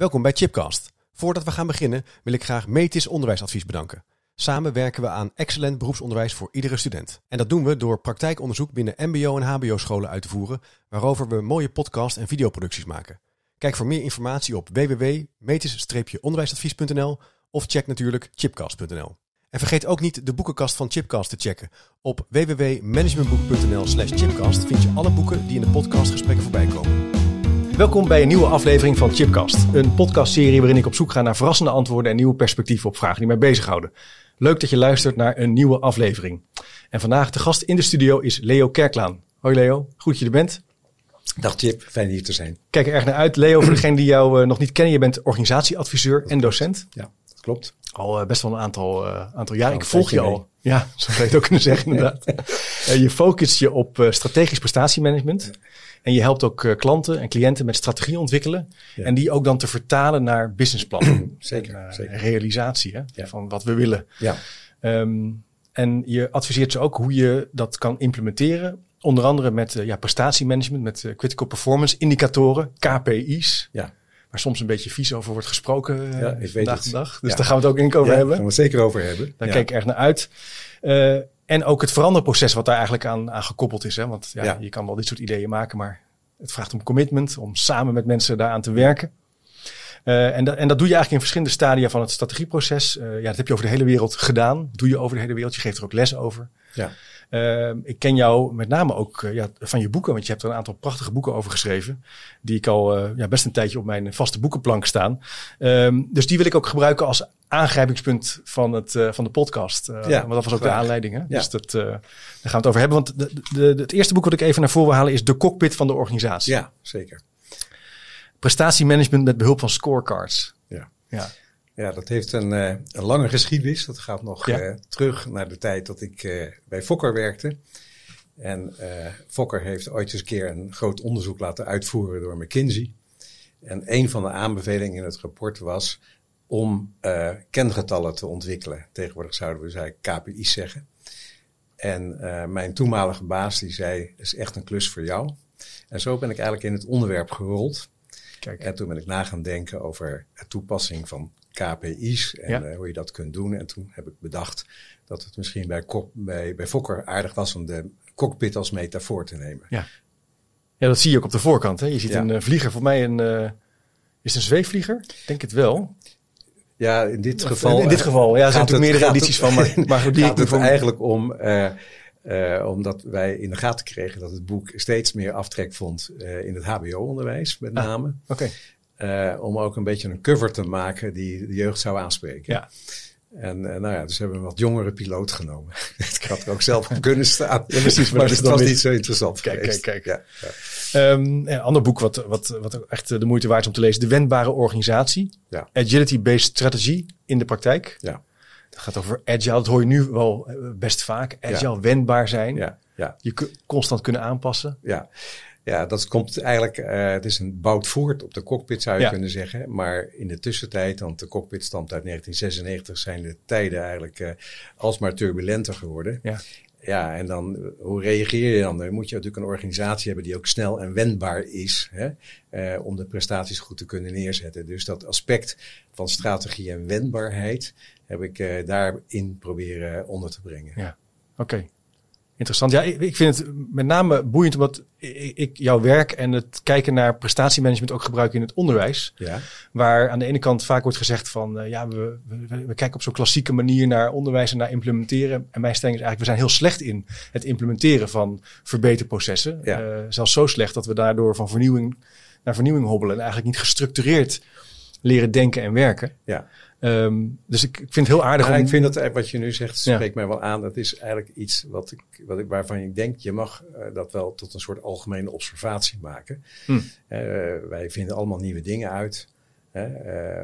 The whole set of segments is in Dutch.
Welkom bij Chipcast. Voordat we gaan beginnen wil ik graag Metis Onderwijsadvies bedanken. Samen werken we aan excellent beroepsonderwijs voor iedere student. En dat doen we door praktijkonderzoek binnen mbo- en hbo-scholen uit te voeren, waarover we mooie podcast- en videoproducties maken. Kijk voor meer informatie op www.metis-onderwijsadvies.nl of check natuurlijk chipcast.nl. En vergeet ook niet de boekenkast van Chipcast te checken. Op www.managementboek.nl slash chipcast vind je alle boeken die in de podcastgesprekken voorbij komen. Welkom bij een nieuwe aflevering van Chipcast. Een podcastserie waarin ik op zoek ga naar verrassende antwoorden en nieuwe perspectieven op vragen die mij bezighouden. Leuk dat je luistert naar een nieuwe aflevering. En vandaag de gast in de studio is Leo Kerklaan. Hoi Leo, goed dat je er bent. Dag Chip, fijn hier te zijn. Kijk er erg naar uit. Leo, voor degenen die jou uh, nog niet kennen, je bent organisatieadviseur en docent. Ja, dat klopt. Al uh, best wel een aantal, uh, aantal jaar. Ik volg je al. Ja, zo zou je het ook kunnen zeggen inderdaad. je focust je op strategisch prestatiemanagement. Ja. En je helpt ook uh, klanten en cliënten met strategie ontwikkelen. Ja. En die ook dan te vertalen naar businessplannen. zeker, en, uh, zeker. Realisatie hè, Ja. van wat we willen. Ja. Um, en je adviseert ze ook hoe je dat kan implementeren. Onder andere met uh, ja, prestatiemanagement, met critical performance indicatoren, KPI's. Ja. Waar soms een beetje vies over wordt gesproken ja, ik vandaag weet de dag. Dus daar gaan we het ook ik over hebben. Daar gaan we het zeker over hebben. Daar kijk ik erg naar uit. En ook het veranderproces wat daar eigenlijk aan, aan gekoppeld is. Hè? Want ja, Ja. je kan wel dit soort ideeën maken, maar het vraagt om commitment, om samen met mensen daaraan te werken. Uh, en, dat, en dat doe je eigenlijk in verschillende stadia van het strategieproces. Uh, ja, dat heb je over de hele wereld gedaan. Doe je over de hele wereld. Je geeft er ook les over. Ja. Uh, ik ken jou met name ook ja, van je boeken, want je hebt er een aantal prachtige boeken over geschreven. Die ik al ja, best een tijdje op mijn vaste boekenplank staan. Um, dus die wil ik ook gebruiken als aangrijpingspunt van, het, van de podcast. Uh, ja, want dat was ook graag. de aanleiding. Hè? Ja. Dus dat, uh, daar gaan we het over hebben. Want de, de, de, het eerste boek wat ik even naar voren wil halen is De Cockpit van de Organisatie. Ja, zeker. Prestatiemanagement met behulp van scorecards. Ja. Ja. Ja, dat heeft een, een lange geschiedenis. Dat gaat nog Ja. terug naar de tijd dat ik bij Fokker werkte. En Fokker heeft ooit eens een keer een groot onderzoek laten uitvoeren door McKinsey. En een van de aanbevelingen in het rapport was om kengetallen te ontwikkelen. Tegenwoordig zouden we zij KPI's zeggen. En mijn toenmalige baas die zei, het is echt een klus voor jou. En zo ben ik eigenlijk in het onderwerp gerold. Kijk. En toen ben ik na gaan denken over de toepassing van KPI's en Ja. uh, hoe je dat kunt doen. En toen heb ik bedacht dat het misschien bij, kop, bij, bij Fokker aardig was om de cockpit als metafoor te nemen. Ja, dat zie je ook op de voorkant. Hè? Je ziet Ja. een uh, vlieger, voor mij een, uh, is het een zweefvlieger? Ik denk het wel. Ja, in dit geval. In dit geval, ja, er zijn natuurlijk meerdere edities van, maar, maar die gaat ik het eigenlijk om, eh, eh, omdat wij in de gaten kregen dat het boek steeds meer aftrek vond eh, in het HBO-onderwijs, met Ah. name. Oké, Eh, om ook een beetje een cover te maken die de jeugd zou aanspreken. ja. En eh, nou ja, dus hebben we een wat jongere piloot genomen. ik had er ook zelf op kunnen staan. Ja, precies, maar maar dat was niet zo interessant Kijk, geweest. kijk, kijk. Ja. Um, een ander boek wat, wat, wat ook echt de moeite waard is om te lezen. De wendbare organisatie. Ja. Agility-based strategy in de praktijk. Ja. Dat gaat over agile. Dat hoor je nu wel eh, best vaak. Agile, wendbaar zijn. Ja, ja, Je constant kunnen aanpassen. ja. Ja, dat komt eigenlijk, eh, het is een bouwt voort op de cockpit zou je Ja. kunnen zeggen. Maar in de tussentijd, want de cockpit stamt uit 1996, zijn de tijden eigenlijk eh, alsmaar turbulenter geworden. Ja. Ja, en dan, eh, hoe reageer je dan? Dan moet je natuurlijk een organisatie hebben die ook snel en wendbaar is, hè, eh, om de prestaties goed te kunnen neerzetten. Dus dat aspect van strategie en wendbaarheid heb ik eh, daarin proberen onder te brengen. Ja, oké. Interessant. Ja, ik, ik vind het met name boeiend omdat ik, ik jouw werk en het kijken naar prestatiemanagement ook gebruik in het onderwijs. Ja, Waar aan de ene kant vaak wordt gezegd van uh, ja, we, we, we, kijken op zo'n klassieke manier naar onderwijs en naar implementeren. En mijn stelling is eigenlijk, we zijn heel slecht in het implementeren van verbeterprocessen. Ja. Uh, zelfs zo slecht dat we daardoor van vernieuwing naar vernieuwing hobbelen en eigenlijk niet gestructureerd leren denken en werken. ja. Um, dus ik, ik vind het heel aardig om... ik vind dat eh, wat je nu zegt, Ja. spreekt mij wel aan. Dat is eigenlijk iets wat ik, wat ik, waarvan ik denk, je mag uh, dat wel tot een soort algemene observatie maken. Hm. Uh, wij vinden allemaal nieuwe dingen uit. Uh,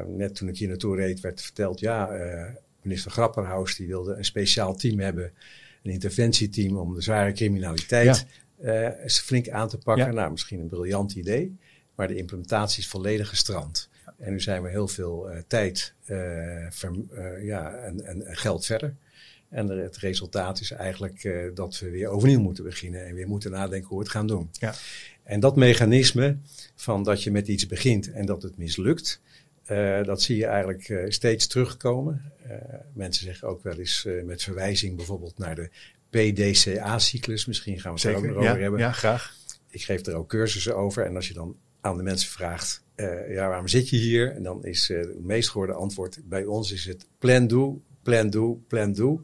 net toen ik hier naartoe reed, werd verteld, ja, eh, minister Grapperhaus die wilde een speciaal team hebben, een interventieteam om de zware criminaliteit ja. flink aan te pakken. Ja. Nou, misschien een briljant idee, maar de implementatie is volledig gestrand. En nu zijn we heel veel uh, tijd ver, uh, ja, en, en, geld verder. En het resultaat is eigenlijk dat we weer overnieuw moeten beginnen en weer moeten nadenken hoe we het gaan doen. Ja. En dat mechanisme van dat je met iets begint en dat het mislukt, dat zie je eigenlijk steeds terugkomen. mensen zeggen ook wel eens met verwijzing bijvoorbeeld naar de PDCA-cyclus. Misschien gaan we het er ook nog over hebben. Ja, graag. Ik geef er ook cursussen over. En als je dan aan de mensen vraagt, ja, waarom zit je hier? En dan is het meest gehoorde antwoord, bij ons is het plan do, plan do, plan do.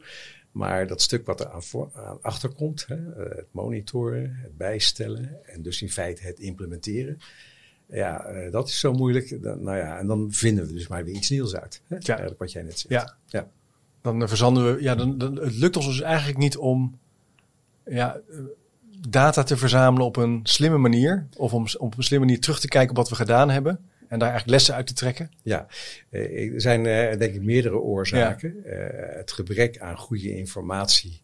Maar dat stuk wat er aan, voor, aan achterkomt, hè, eh, het monitoren, het bijstellen en dus in feite het implementeren. Ja, uh, dat is zo moeilijk. Dan, nou ja, en dan vinden we dus maar weer iets nieuws uit. Hè? Ja. Eigenlijk wat jij net zegt. Ja. ja. Dan verzanden we. Ja, dan, dan, het lukt ons dus eigenlijk niet om ja, data te verzamelen op een slimme manier. Of om op een slimme manier terug te kijken op wat we gedaan hebben. En daar eigenlijk lessen uit te trekken? Ja, eh, er zijn eh, denk ik meerdere oorzaken. Eh, het gebrek aan goede informatie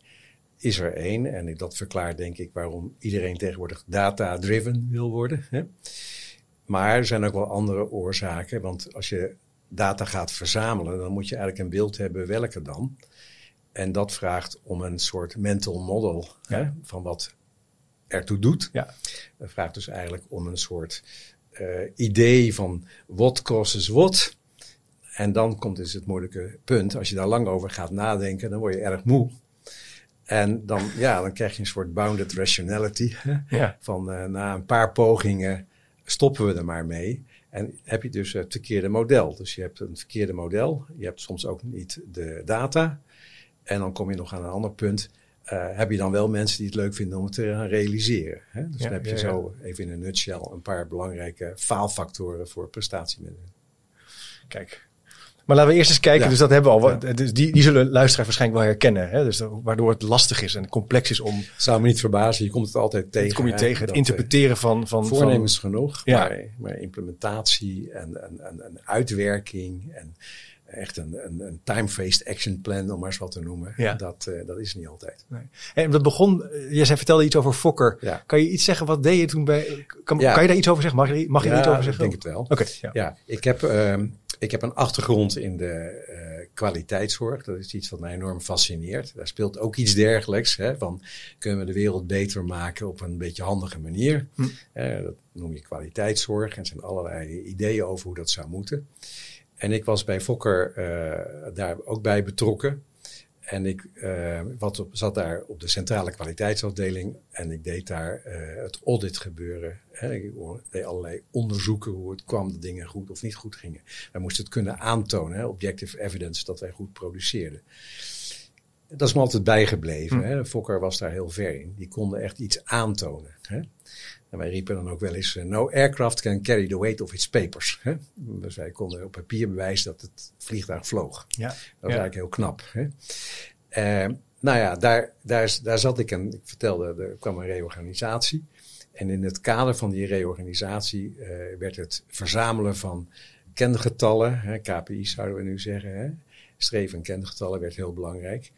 is er één. En dat verklaart denk ik waarom iedereen tegenwoordig data-driven wil worden. Hè? Maar er zijn ook wel andere oorzaken. Want als je data gaat verzamelen, dan moet je eigenlijk een beeld hebben welke dan. En dat vraagt om een soort mental model hè, van wat ertoe doet. Ja. Dat vraagt dus eigenlijk om een soort uh, idee van what causes what. En dan komt dus het moeilijke punt. Als je daar lang over gaat nadenken, dan word je erg moe. En dan, ja, dan krijg je een soort bounded rationality. Ja. Van uh, na een paar pogingen stoppen we er maar mee. En heb je dus het verkeerde model. Dus je hebt een verkeerde model. Je hebt soms ook niet de data. En dan kom je nog aan een ander punt. Uh, heb je dan wel mensen die het leuk vinden om het te gaan realiseren. Hè? Dus dan heb je zo even in een nutshell een paar belangrijke faalfactoren voor prestatiemanagement. Kijk, maar laten we eerst eens kijken. Dus dat hebben we al. Dus die, die zullen luisteraars waarschijnlijk wel herkennen. Hè? Dus waardoor het lastig is en complex is om. Zou me niet verbazen. Je komt het altijd tegen. Het kom je tegen. Het interpreteren van, van. Voornemens genoeg. Ja. Maar, maar implementatie en, en, en, en uitwerking en echt een, een, een time-phased action plan, om maar eens wat te noemen. Ja. Dat, uh, dat is niet altijd. Nee. En dat begon, eh, je zei, vertelde iets over Fokker. Ja. Kan je iets zeggen, wat deed je toen bij, kan, ja. kan je daar iets over zeggen? Mag je, mag je er iets over zeggen? ik denk het wel. Oké. ja. ja. ik heb, uh, ik heb een achtergrond in de uh, kwaliteitszorg. Dat is iets wat mij enorm fascineert. Daar speelt ook iets dergelijks. Hè, van, kunnen we de wereld beter maken op een beetje handige manier? Hm. dat noem je kwaliteitszorg. En er zijn allerlei ideeën over hoe dat zou moeten. En ik was bij Fokker uh, daar ook bij betrokken. En ik uh, wat op, zat daar op de centrale kwaliteitsafdeling en ik deed daar uh, het audit gebeuren. Hè. Ik deed allerlei onderzoeken hoe het kwam dat dingen goed of niet goed gingen. Wij moesten het kunnen aantonen, hè, objective evidence, dat wij goed produceerden. Dat is me altijd bijgebleven. Hm. Hè. Fokker was daar heel ver in. Die konden echt iets aantonen. Hè. En wij riepen dan ook wel eens, uh, no aircraft can carry the weight of its papers. Hè? Dus wij konden op papier bewijzen dat het vliegtuig vloog. Ja. Dat is eigenlijk heel knap. Hè? Uh, nou ja, daar, daar, daar zat ik en ik vertelde, er kwam een reorganisatie. En in het kader van die reorganisatie uh, werd het verzamelen van kengetallen, hè, KPI's zouden we nu zeggen, hè, streven kengetallen werd heel belangrijk.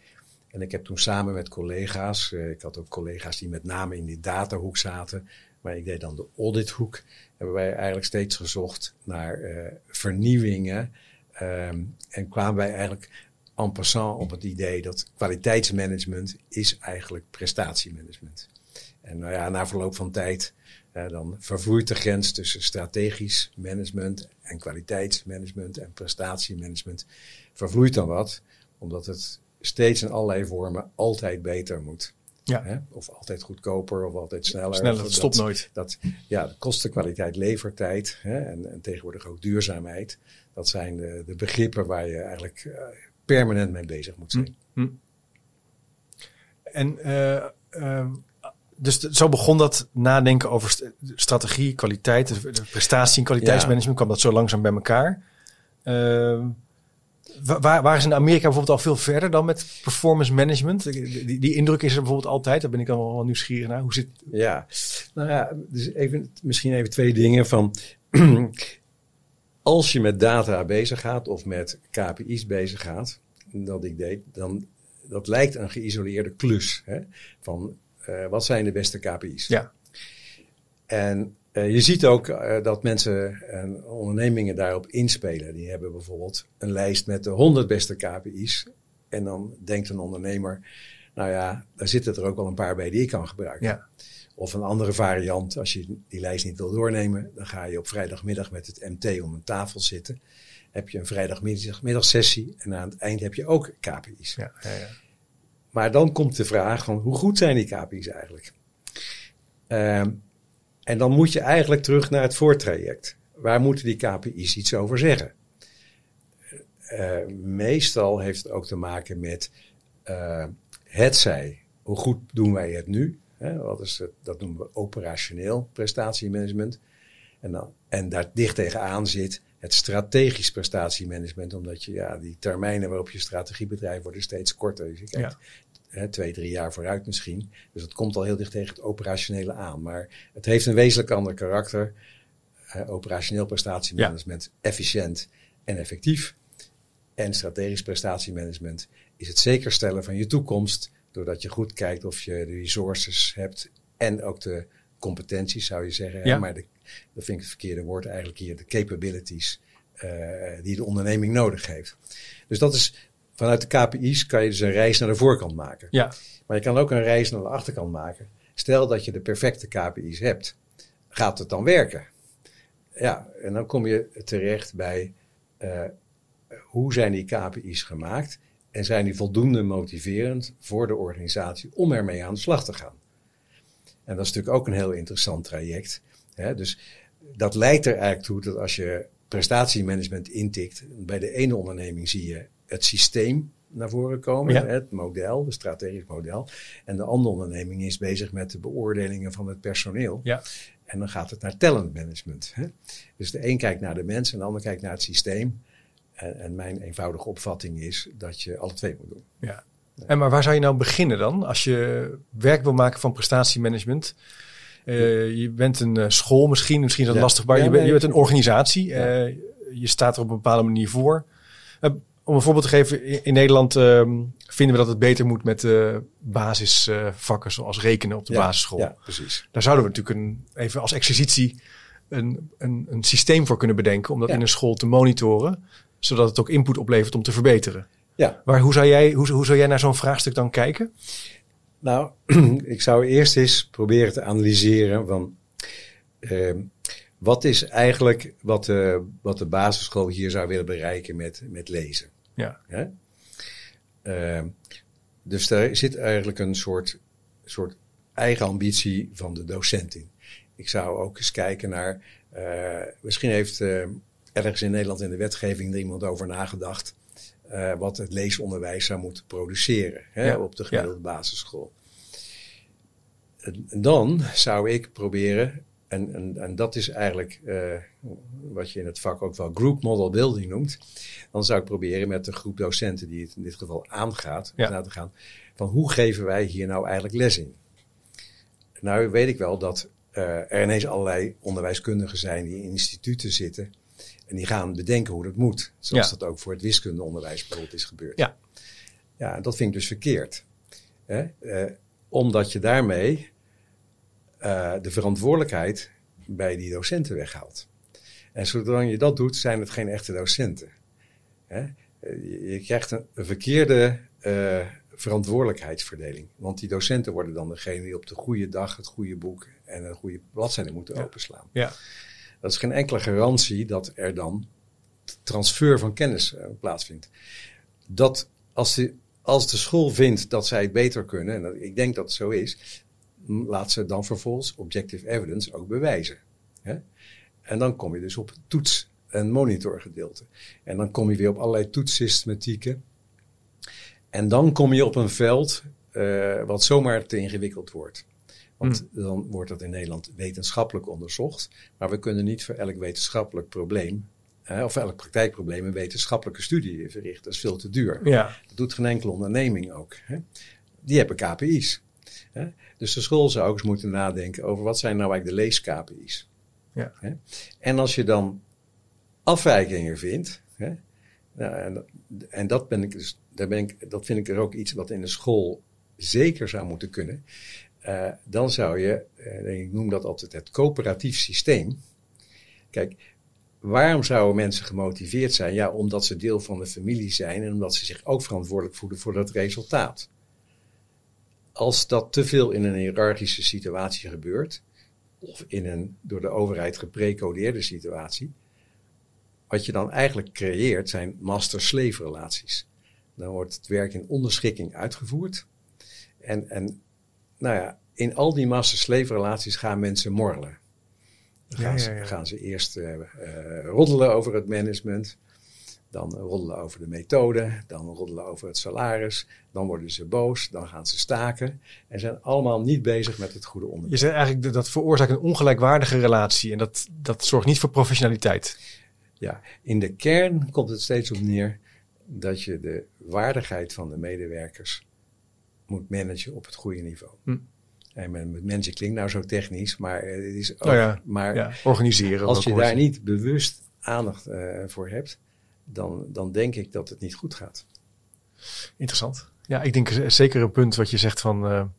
En ik heb toen samen met collega's, uh, ik had ook collega's die met name in die datahoek zaten, maar ik deed dan de audithoek. Hebben wij eigenlijk steeds gezocht naar uh, vernieuwingen. Um, en kwamen wij eigenlijk en passant op het idee dat kwaliteitsmanagement is eigenlijk prestatiemanagement. En nou ja, na verloop van tijd uh, dan vervoert de grens tussen strategisch management en kwaliteitsmanagement en prestatiemanagement vervloeit dan wat, omdat het steeds in allerlei vormen altijd beter moet. Ja. Hè? Of altijd goedkoper of altijd sneller. Sneller, dat stopt nooit. Dat, ja, de kostenkwaliteit, levertijd hè? En, en, tegenwoordig ook duurzaamheid. Dat zijn de, de begrippen waar je eigenlijk uh, permanent mee bezig moet zijn. Hm. hm. En uh, uh, dus zo begon dat nadenken over strategie, kwaliteit, de prestatie en kwaliteitsmanagement. Ja. kwam dat zo langzaam bij elkaar. Waar, waar is in Amerika bijvoorbeeld al veel verder dan met performance management? Die, die indruk is er bijvoorbeeld altijd. Daar ben ik dan wel nieuwsgierig naar. Hoe zit Ja, nou ja, dus even, misschien even twee dingen van... als je met data bezig gaat of met KPI's bezig gaat, dat ik deed, dan dat lijkt een geïsoleerde klus. Hè? Van uh, wat zijn de beste KPI's? Ja. En uh, je ziet ook uh, dat mensen en ondernemingen daarop inspelen. Die hebben bijvoorbeeld een lijst met de 100 beste KPI's. En dan denkt een ondernemer, Nou ja, daar zitten er ook wel een paar bij die ik kan gebruiken. Ja. Of een andere variant, als je die lijst niet wil doornemen, dan ga je op vrijdagmiddag met het MT om een tafel zitten. Heb je een vrijdagmiddagsessie en aan het eind heb je ook KPI's. Ja, ja, ja. Maar dan komt de vraag van hoe goed zijn die KPI's eigenlijk? Ehm, en dan moet je eigenlijk terug naar het voortraject. Waar moeten die KPI's iets over zeggen? Uh, meestal heeft het ook te maken met uh, zij. Hoe goed doen wij het nu? Hè, wat is het, dat noemen we operationeel prestatiemanagement. En, dan, en daar dicht tegenaan zit het strategisch prestatiemanagement. Omdat je ja, die termijnen waarop je strategiebedrijf worden steeds korter. Dus je kijkt. Hè, twee, drie jaar vooruit misschien. Dus dat komt al heel dicht tegen het operationele aan. Maar het heeft een wezenlijk ander karakter. Uh, operationeel prestatiemanagement, ja. efficiënt en effectief. En strategisch prestatiemanagement is het zeker stellen van je toekomst. Doordat je goed kijkt of je de resources hebt en ook de competenties, zou je zeggen. Ja. Maar de, dat vind ik het verkeerde woord eigenlijk hier. De capabilities uh, die de onderneming nodig heeft. Dus dat is, vanuit de KPI's kan je dus een reis naar de voorkant maken. Ja. Maar je kan ook een reis naar de achterkant maken. Stel dat je de perfecte KPI's hebt. Gaat het dan werken? Ja, en dan kom je terecht bij uh, hoe zijn die KPI's gemaakt? En zijn die voldoende motiverend voor de organisatie om ermee aan de slag te gaan? En dat is natuurlijk ook een heel interessant traject. Hè? Dus dat leidt er eigenlijk toe dat als je prestatiemanagement intikt, bij de ene onderneming zie je het systeem naar voren komen, Ja. het model, het strategisch model. En de andere onderneming is bezig met de beoordelingen van het personeel. Ja. En dan gaat het naar talentmanagement. Hè? Dus de een kijkt naar de mens en de ander kijkt naar het systeem. En, en mijn eenvoudige opvatting is dat je alle twee moet doen. Ja. En maar waar zou je nou beginnen dan? Als je werk wil maken van prestatiemanagement. Uh, je bent een uh, school misschien, misschien is dat Ja. lastig, maar Ja, je, bent, je bent een organisatie. Uh, je staat er op een bepaalde manier voor. Uh, om een voorbeeld te geven, in, Nederland ehm, vinden we dat het beter moet met uh, basisvakken zoals rekenen op de Ja, basisschool. Ja, precies. Daar zouden we natuurlijk een, even als exercitie een, een, een systeem voor kunnen bedenken om dat Ja. in een school te monitoren, zodat het ook input oplevert om te verbeteren. Ja, Maar hoe zou jij, hoe, hoe zou jij naar zo'n vraagstuk dan kijken? nou, ik zou eerst eens proberen te analyseren van uh, wat is eigenlijk wat de, wat de basisschool hier zou willen bereiken met, met lezen. Ja. Uh, dus daar zit eigenlijk een soort, soort eigen ambitie van de docent in. Ik zou ook eens kijken naar, uh, misschien heeft uh, ergens in Nederland in de wetgeving er iemand over nagedacht. Uh, wat het leesonderwijs zou moeten produceren hè, Ja, op de gemiddelde ja. basisschool. En dan zou ik proberen, en, en, en dat is eigenlijk uh, wat je in het vak ook wel group model building noemt. Dan zou ik proberen met de groep docenten die het in dit geval aangaat, Ja. na te gaan, van hoe geven wij hier nou eigenlijk les in? Nou weet ik wel dat uh, er ineens allerlei onderwijskundigen zijn die in instituten zitten. En die gaan bedenken hoe dat moet. Zoals Ja. dat ook voor het wiskundeonderwijs bijvoorbeeld is gebeurd. Ja. Ja, dat vind ik dus verkeerd. Hè? Uh, omdat je daarmee uh, de verantwoordelijkheid bij die docenten weghaalt. En zodra je dat doet, zijn het geen echte docenten. Hè? Je, krijgt een, een verkeerde uh, verantwoordelijkheidsverdeling. Want die docenten worden dan degene die op de goede dag het goede boek en een goede bladzijde moeten Ja. openslaan. Ja. Dat is geen enkele garantie dat er dan transfer van kennis uh, plaatsvindt. Dat als de, als de school vindt dat zij het beter kunnen, en dat, ik denk dat het zo is, laat ze dan vervolgens objective evidence ook bewijzen. Hè? En dan kom je dus op het toets- en monitorgedeelte. En dan kom je weer op allerlei toetssystematieken. En dan kom je op een veld uh, wat zomaar te ingewikkeld wordt. Want mm. dan wordt dat in Nederland wetenschappelijk onderzocht. Maar we kunnen niet voor elk wetenschappelijk probleem, uh, of elk praktijkprobleem, een wetenschappelijke studie verrichten. Dat is veel te duur. Ja. Dat doet geen enkele onderneming ook. Hè? Die hebben KPI's. Hè? Dus de school zou ook eens moeten nadenken over wat zijn nou eigenlijk de lees-KPI's. Ja. Hè? En als je dan afwijkingen vindt, hè? Nou, en, en dat, ben ik dus, daar ben ik, dat vind ik er ook iets wat in de school zeker zou moeten kunnen. Uh, dan zou je, uh, ik noem dat altijd het coöperatief systeem. Kijk, waarom zouden mensen gemotiveerd zijn? Ja, omdat ze deel van de familie zijn en omdat ze zich ook verantwoordelijk voelen voor dat resultaat. Als dat te veel in een hiërarchische situatie gebeurt, of in een door de overheid geprecodeerde situatie, wat je dan eigenlijk creëert zijn master-slave relaties. Dan wordt het werk in onderschikking uitgevoerd. En, en nou ja, in al die master-slave relaties gaan mensen morrelen. Dan gaan, ja, ja, ja. Ze, gaan ze eerst uh, uh, roddelen over het management. Dan roddelen over de methode, dan roddelen over het salaris, dan worden ze boos, dan gaan ze staken en zijn allemaal niet bezig met het goede onderwijs. Je zegt eigenlijk dat veroorzaakt een ongelijkwaardige relatie en dat, dat zorgt niet voor professionaliteit. Ja, in de kern komt het steeds op neer dat je de waardigheid van de medewerkers moet managen op het goede niveau. Hm. En met mensen klinkt nou zo technisch, maar het is ook, nou ja, maar ja, organiseren. Als je daar niet bewust aandacht uh, voor hebt, dan, dan denk ik dat het niet goed gaat. Interessant. Ja, ik denk zeker een punt wat je zegt van.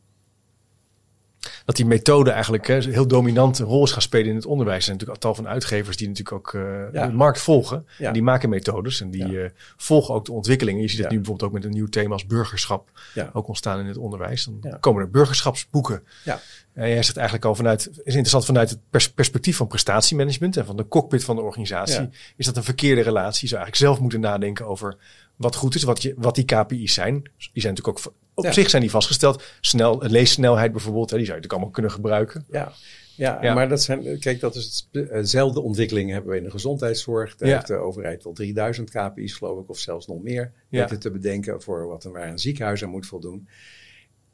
Dat die methode eigenlijk hè, heel dominant een rol is gaan spelen in het onderwijs. Er zijn natuurlijk een tal van uitgevers die natuurlijk ook uh, ja. de markt volgen. Ja. En die maken methodes en die ja. uh, volgen ook de ontwikkelingen. Je ziet het nu bijvoorbeeld ook met een nieuw thema als burgerschap ook ontstaan in het onderwijs. Dan komen er burgerschapsboeken. Ja. En jij zegt eigenlijk al vanuit, is interessant vanuit het pers perspectief van prestatiemanagement en van de cockpit van de organisatie. Is dat een verkeerde relatie? Je zou eigenlijk zelf moeten nadenken over wat goed is, wat, je, wat die KPI's zijn. Die zijn natuurlijk ook op zich zijn die vastgesteld. Snel, leessnelheid bijvoorbeeld, hè, die zou je natuurlijk allemaal kunnen gebruiken. Ja. Ja, ja, maar dat zijn, kijk, dat is hetzelfde ontwikkeling hebben we in de gezondheidszorg. Daar ja. heeft de overheid wel 3000 KPI's, geloof ik, of zelfs nog meer. Ja. te bedenken voor wat er waar een ziekenhuis aan moet voldoen.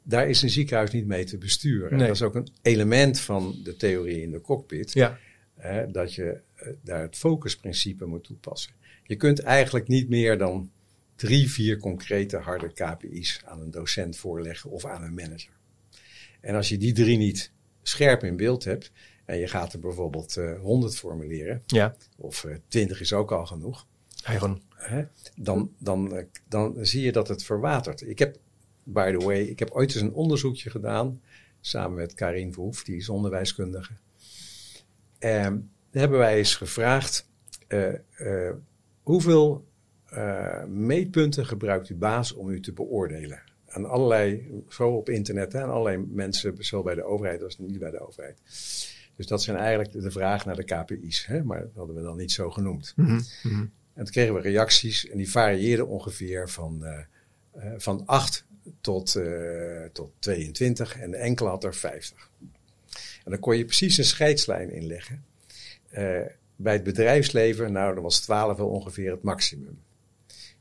Daar is een ziekenhuis niet mee te besturen. Nee. Dat is ook een element van de theorie in de cockpit. Ja. Hè, dat je daar het focusprincipe moet toepassen. Je kunt eigenlijk niet meer dan drie, vier concrete harde KPI's aan een docent voorleggen of aan een manager. En als je die drie niet scherp in beeld hebt en je gaat er bijvoorbeeld uh, 100 formuleren, ja. of uh, 20 is ook al genoeg, hè, dan, dan, uh, dan zie je dat het verwatert. Ik heb, by the way, ik heb ooit eens een onderzoekje gedaan samen met Karin Verhoef, die is onderwijskundige. En hebben wij eens gevraagd hoeveel uh, meetpunten gebruikt uw baas om u te beoordelen. Aan allerlei, zo op internet, hè, aan allerlei mensen, zowel bij de overheid als niet bij de overheid. Dus dat zijn eigenlijk de, vraag naar de KPI's, hè, maar dat hadden we dan niet zo genoemd. Mm -hmm. En toen kregen we reacties en die varieerden ongeveer van, uh, uh, van 8 tot, tot 22 en de enkele had er 50. En dan kon je precies een scheidslijn inleggen. bij het bedrijfsleven, nou, dan was 12 wel ongeveer het maximum.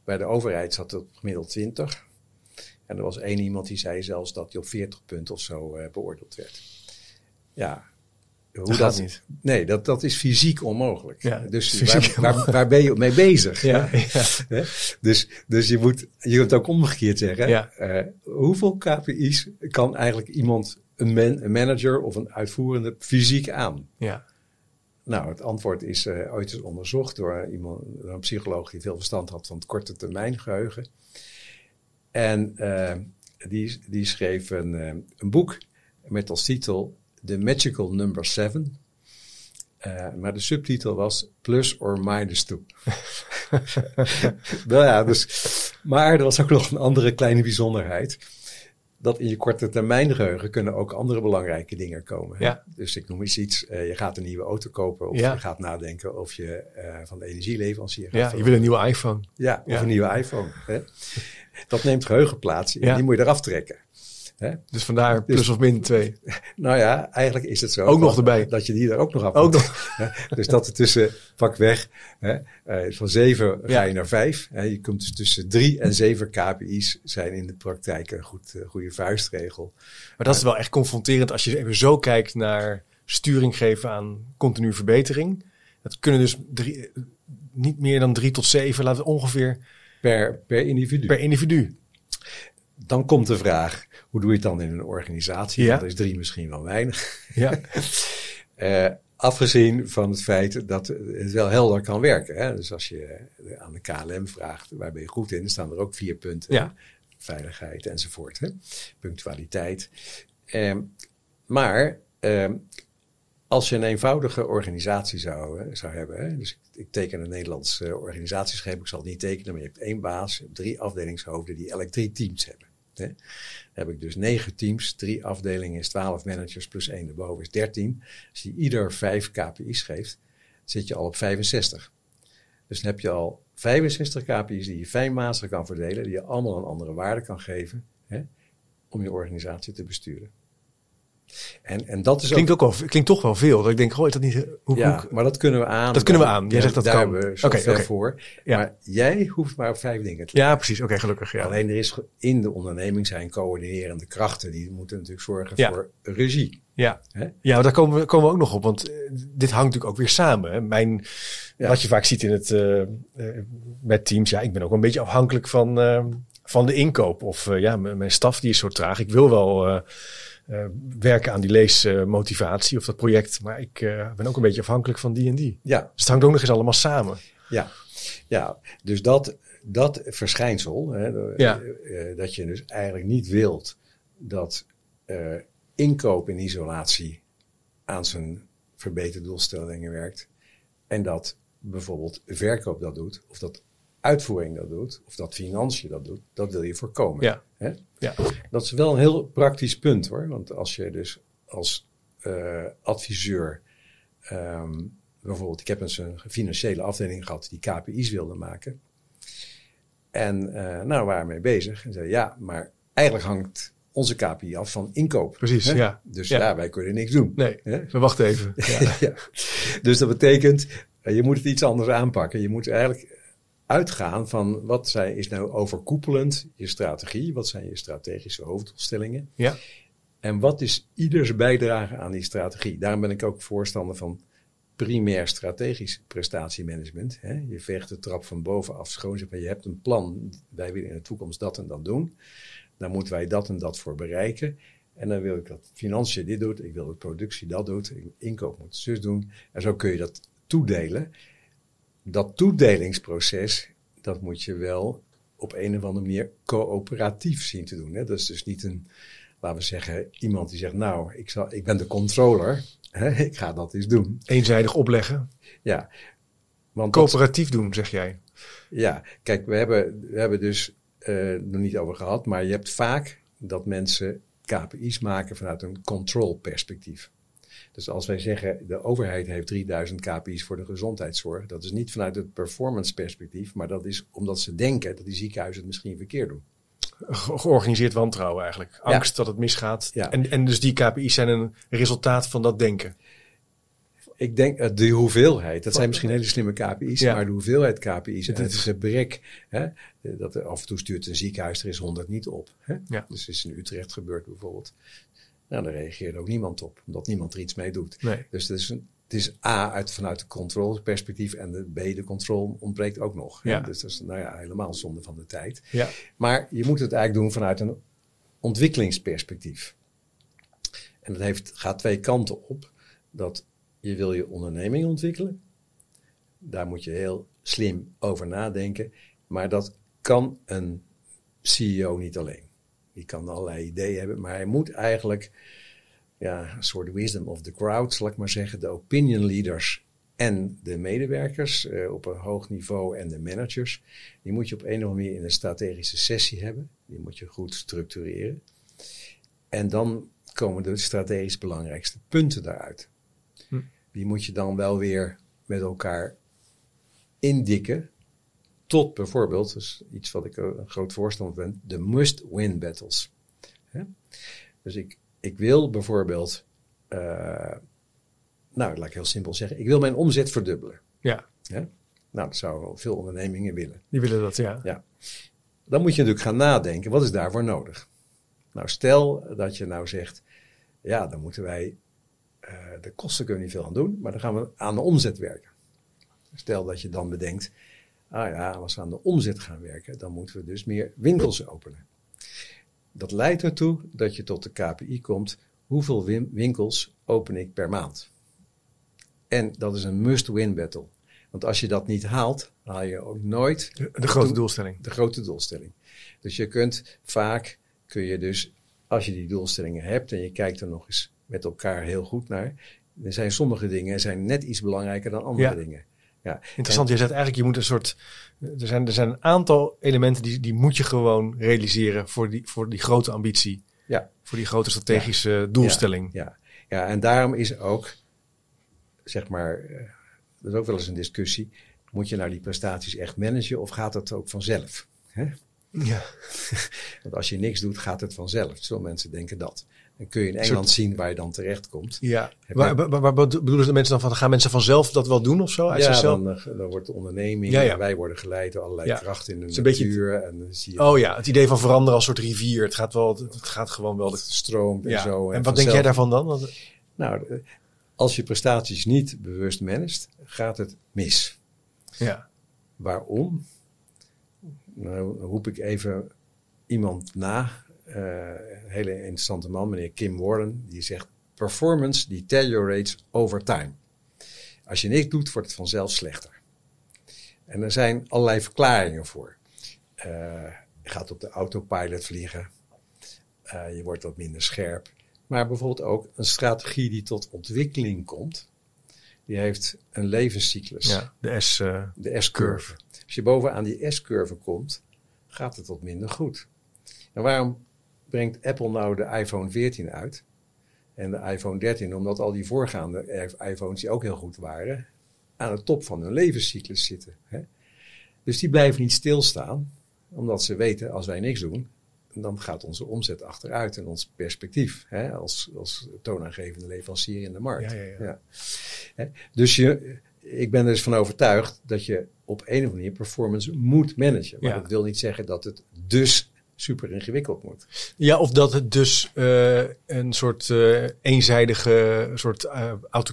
Bij de overheid zat het gemiddeld 20. En er was één iemand die zei zelfs dat hij op 40 punten of zo uh, beoordeeld werd. Ja, hoe dat, dat niet? Nee, dat, dat is fysiek onmogelijk. Ja, dus fysiek waar, waar, waar, ben je mee bezig? Ja, ja. dus, dus je moet je kunt ook omgekeerd zeggen. Ja. Uh, hoeveel KPI's kan eigenlijk iemand, een, man, een manager of een uitvoerende fysiek aan? Ja. Nou, het antwoord is uh, ooit eens onderzocht door iemand, een psycholoog die veel verstand had van het korte termijn geheugen. En uh, die, die schreef een, een boek met als titel The Magical Number 7. maar de subtitel was Plus or Minus 2. nou ja, dus, maar er was ook nog een andere kleine bijzonderheid dat in je korte termijn geheugen kunnen ook andere belangrijke dingen komen. Ja. Dus ik noem eens iets, uh, je gaat een nieuwe auto kopen of ja. je gaat nadenken of je uh, van de energieleverancier gaat Ja, je wil een nieuwe iPhone. Ja, of een nieuwe iPhone. Hè? Dat neemt geheugen plaats en die moet je eraf trekken. Hè? Dus vandaar plus dus, of min 2. Nou ja, eigenlijk is het zo. Ook nog erbij. Dat je die er ook nog af ook nog. dus dat er tussen, pak weg, hè, uh, van 7 ja. ga je naar 5. Hè, je komt dus tussen 3 en 7 KPI's zijn in de praktijk een goed, uh, goede vuistregel. Maar dat is wel echt confronterend als je even zo kijkt naar sturing geven aan continue verbetering. Dat kunnen dus drie, niet meer dan 3 tot 7, laten we ongeveer... Per, per individu. Per individu. Dan komt de vraag, hoe doe je het dan in een organisatie? Ja. Dat is drie misschien wel weinig. Ja. uh, afgezien van het feit dat het wel helder kan werken. Hè? Dus als je aan de KLM vraagt, waar ben je goed in? Dan staan er ook vier punten. Ja. Veiligheid enzovoort. Hè? Punctualiteit. Uh, maar uh, als je een eenvoudige organisatie zou, zou hebben, hè? dus ik, ik teken een Nederlands organisatieschema, ik zal het niet tekenen, maar je hebt één baas, je hebt drie afdelingshoofden die elk drie teams hebben. Dan heb ik dus negen teams, drie afdelingen is 12 managers plus één erboven is 13. Als je ieder vijf KPI's geeft, zit je al op 65. Dus dan heb je al 65 KPI's die je fijnmazig kan verdelen, die je allemaal een andere waarde kan geven hè, om je organisatie te besturen. En, en dat is klinkt ook, wel, klinkt toch wel veel. Dat ik denk, goh, is dat niet. Hoe, ja, maar dat kunnen we aan. Dat kunnen we aan. Jij zegt dat daar kan. hebben we ver voor. Ja. Maar jij hoeft maar op vijf dingen te Ja, precies. Oké, gelukkig. Ja. Alleen er is in de onderneming zijn coördinerende krachten. Die moeten natuurlijk zorgen voor regie. Ja, ja daar komen we, komen we ook nog op. Want uh, dit hangt natuurlijk ook weer samen. Hè? Mijn, Wat je vaak ziet in het, uh, uh, met teams. Ja, ik ben ook een beetje afhankelijk van, van de inkoop. Of ja, mijn staf die is zo traag. Ik wil wel uh, werken aan die leesmotivatie of dat project. Maar ik uh, ben ook een beetje afhankelijk van die en die. Ja. Dus het hangt ook nog eens allemaal samen. Ja, ja dus dat, dat verschijnsel, hè, ja. uh, dat je dus eigenlijk niet wilt dat inkoop in isolatie aan zijn verbeterde doelstellingen werkt. En dat bijvoorbeeld verkoop dat doet, of dat uitvoering dat doet, of dat financiën dat doet, dat wil je voorkomen. Ja. Hè? ja. Dat is wel een heel praktisch punt hoor. Want als je dus als uh, adviseur, um, bijvoorbeeld, ik heb eens een financiële afdeling gehad die KPI's wilde maken. En uh, nou, we waren mee bezig en zei ja, maar eigenlijk hangt onze KPI af van inkoop. Precies, hè? ja. Dus ja. ja. wij kunnen niks doen. Nee, hè? we wachten even. Ja. ja. Dus dat betekent, je moet het iets anders aanpakken. Je moet eigenlijk uitgaan van wat zijn, is nou overkoepelend je strategie, wat zijn je strategische hoofddoelstellingen. Ja. En wat is ieders bijdrage aan die strategie? Daarom ben ik ook voorstander van primair strategisch prestatiemanagement. Hè? Je veegt de trap van bovenaf schoon. Je hebt een plan, wij willen in de toekomst dat en dat doen. Dan moeten wij dat en dat voor bereiken. En dan wil ik dat financiën dit doet, ik wil dat productie dat doet, inkoop moet zus doen. En zo kun je dat toedelen dat toedelingsproces, dat moet je wel op een of andere manier coöperatief zien te doen. Hè? Dat is dus niet een, laten we zeggen, iemand die zegt, nou, ik, zal, ik ben de controller, hè? ik ga dat eens doen. Eenzijdig opleggen. Ja. Want Coöperatief doen, zeg jij. Ja, kijk, we hebben, we hebben dus uh, nog niet over gehad, maar je hebt vaak dat mensen KPI's maken vanuit een control perspectief. Dus als wij zeggen de overheid heeft 3000 KPI's voor de gezondheidszorg, dat is niet vanuit het performance perspectief, maar dat is omdat ze denken dat die ziekenhuizen het misschien verkeerd doen. Georganiseerd wantrouwen eigenlijk. Angst dat het misgaat. Ja. En, en dus die KPI's zijn een resultaat van dat denken. Ik denk uh, de hoeveelheid, dat zijn misschien hele slimme KPI's, ja. maar de hoeveelheid KPI's en het gebrek, hè, dat er af en toe stuurt een ziekenhuis, er is 100 niet op. Hè? Ja. Dus is in Utrecht gebeurd bijvoorbeeld. Nou, daar reageert ook niemand op, omdat niemand er iets mee doet. Nee. Dus het is, een, het is A, uit, vanuit de controleperspectief en de B, de controle ontbreekt ook nog. Ja. Dus dat is nou ja, helemaal zonde van de tijd. Ja. Maar je moet het eigenlijk doen vanuit een ontwikkelingsperspectief. En dat heeft, gaat twee kanten op. Dat je wil je onderneming ontwikkelen. Daar moet je heel slim over nadenken. Maar dat kan een CEO niet alleen. Die kan allerlei ideeën hebben, maar hij moet eigenlijk ja, een soort wisdom of the crowd, zal ik maar zeggen, de opinion leaders en de medewerkers uh, op een hoog niveau en de managers, die moet je op een of andere manier in een strategische sessie hebben. Die moet je goed structureren. En dan komen de strategisch belangrijkste punten daaruit. Hm. Die moet je dan wel weer met elkaar indikken tot bijvoorbeeld, dus iets wat ik een groot voorstander ben, de must-win battles. Dus ik, ik wil bijvoorbeeld, uh, nou laat ik heel simpel zeggen, ik wil mijn omzet verdubbelen. Ja. Nou, dat zouden veel ondernemingen willen. Die willen dat, ja. ja. Dan moet je natuurlijk gaan nadenken, wat is daarvoor nodig? Nou, stel dat je nou zegt, ja, dan moeten wij, uh, de kosten kunnen we niet veel aan doen, maar dan gaan we aan de omzet werken. Stel dat je dan bedenkt, ah ja, als we aan de omzet gaan werken, dan moeten we dus meer winkels openen. Dat leidt ertoe dat je tot de KPI komt, hoeveel winkels open ik per maand? En dat is een must-win battle. Want als je dat niet haalt, haal je ook nooit... De, de grote doelstelling. De grote doelstelling. Dus je kunt vaak, kun je dus, als je die doelstellingen hebt en je kijkt er nog eens met elkaar heel goed naar, er zijn sommige dingen zijn net iets belangrijker dan andere Ja. dingen. Ja. Interessant, je zegt eigenlijk, je moet een soort. Er zijn, er zijn een aantal elementen die, die moet je gewoon realiseren voor die, voor die grote ambitie. Ja. Voor die grote strategische doelstelling. Ja. ja, en daarom is ook, zeg maar, uh, dat is ook wel eens een discussie. Moet je nou die prestaties echt managen of gaat het ook vanzelf? Hè? Ja. Want als je niks doet, gaat het vanzelf. Veel mensen denken dat. Dan kun je in Engeland zien waar je dan terecht komt. Ja, waar, waar, waar, bedoelen de mensen dan van? Gaan mensen vanzelf dat wel doen of zo? Uit ja, zichzelf? dan, eh, dan wordt de onderneming, ja, ja. wij worden geleid door allerlei krachten in de natuur. en dan zie je Oh ja, het idee van veranderen als soort rivier. Het gaat, wel, het gaat gewoon wel. dat het stroomt en Ja. zo. En wat denk jij daarvan dan? Nou, eh, als je prestaties niet bewust managt, gaat het mis. Ja. Waarom? Nou roep ik even iemand na. Eh, een hele interessante man, meneer Kim Warren. Die zegt, performance deteriorates over time. Als je niks doet, wordt het vanzelf slechter. En er zijn allerlei verklaringen voor. Eh, je gaat op de autopilot vliegen. Eh, je wordt wat minder scherp. Maar bijvoorbeeld ook een strategie die tot ontwikkeling komt. Die heeft een levenscyclus ja, de S. eh, de S-curve. Als je bovenaan die S-curve komt, gaat het wat minder goed. En waarom brengt Apple nou de iPhone 14 uit en de iPhone 13? Omdat al die voorgaande iPhones, die ook heel goed waren, aan de top van hun levenscyclus zitten. Hè? Dus die blijven niet stilstaan, omdat ze weten, als wij niks doen, dan gaat onze omzet achteruit en ons perspectief hè, als, als toonaangevende leverancier in de markt. Ja, ja, ja. Hè? Dus je, ik ben er dus van overtuigd dat je op een of andere manier performance moet managen. Maar dat wil niet zeggen dat het dus super ingewikkeld moet. Ja, of dat het dus eh, een soort eh, eenzijdige soort eh, auto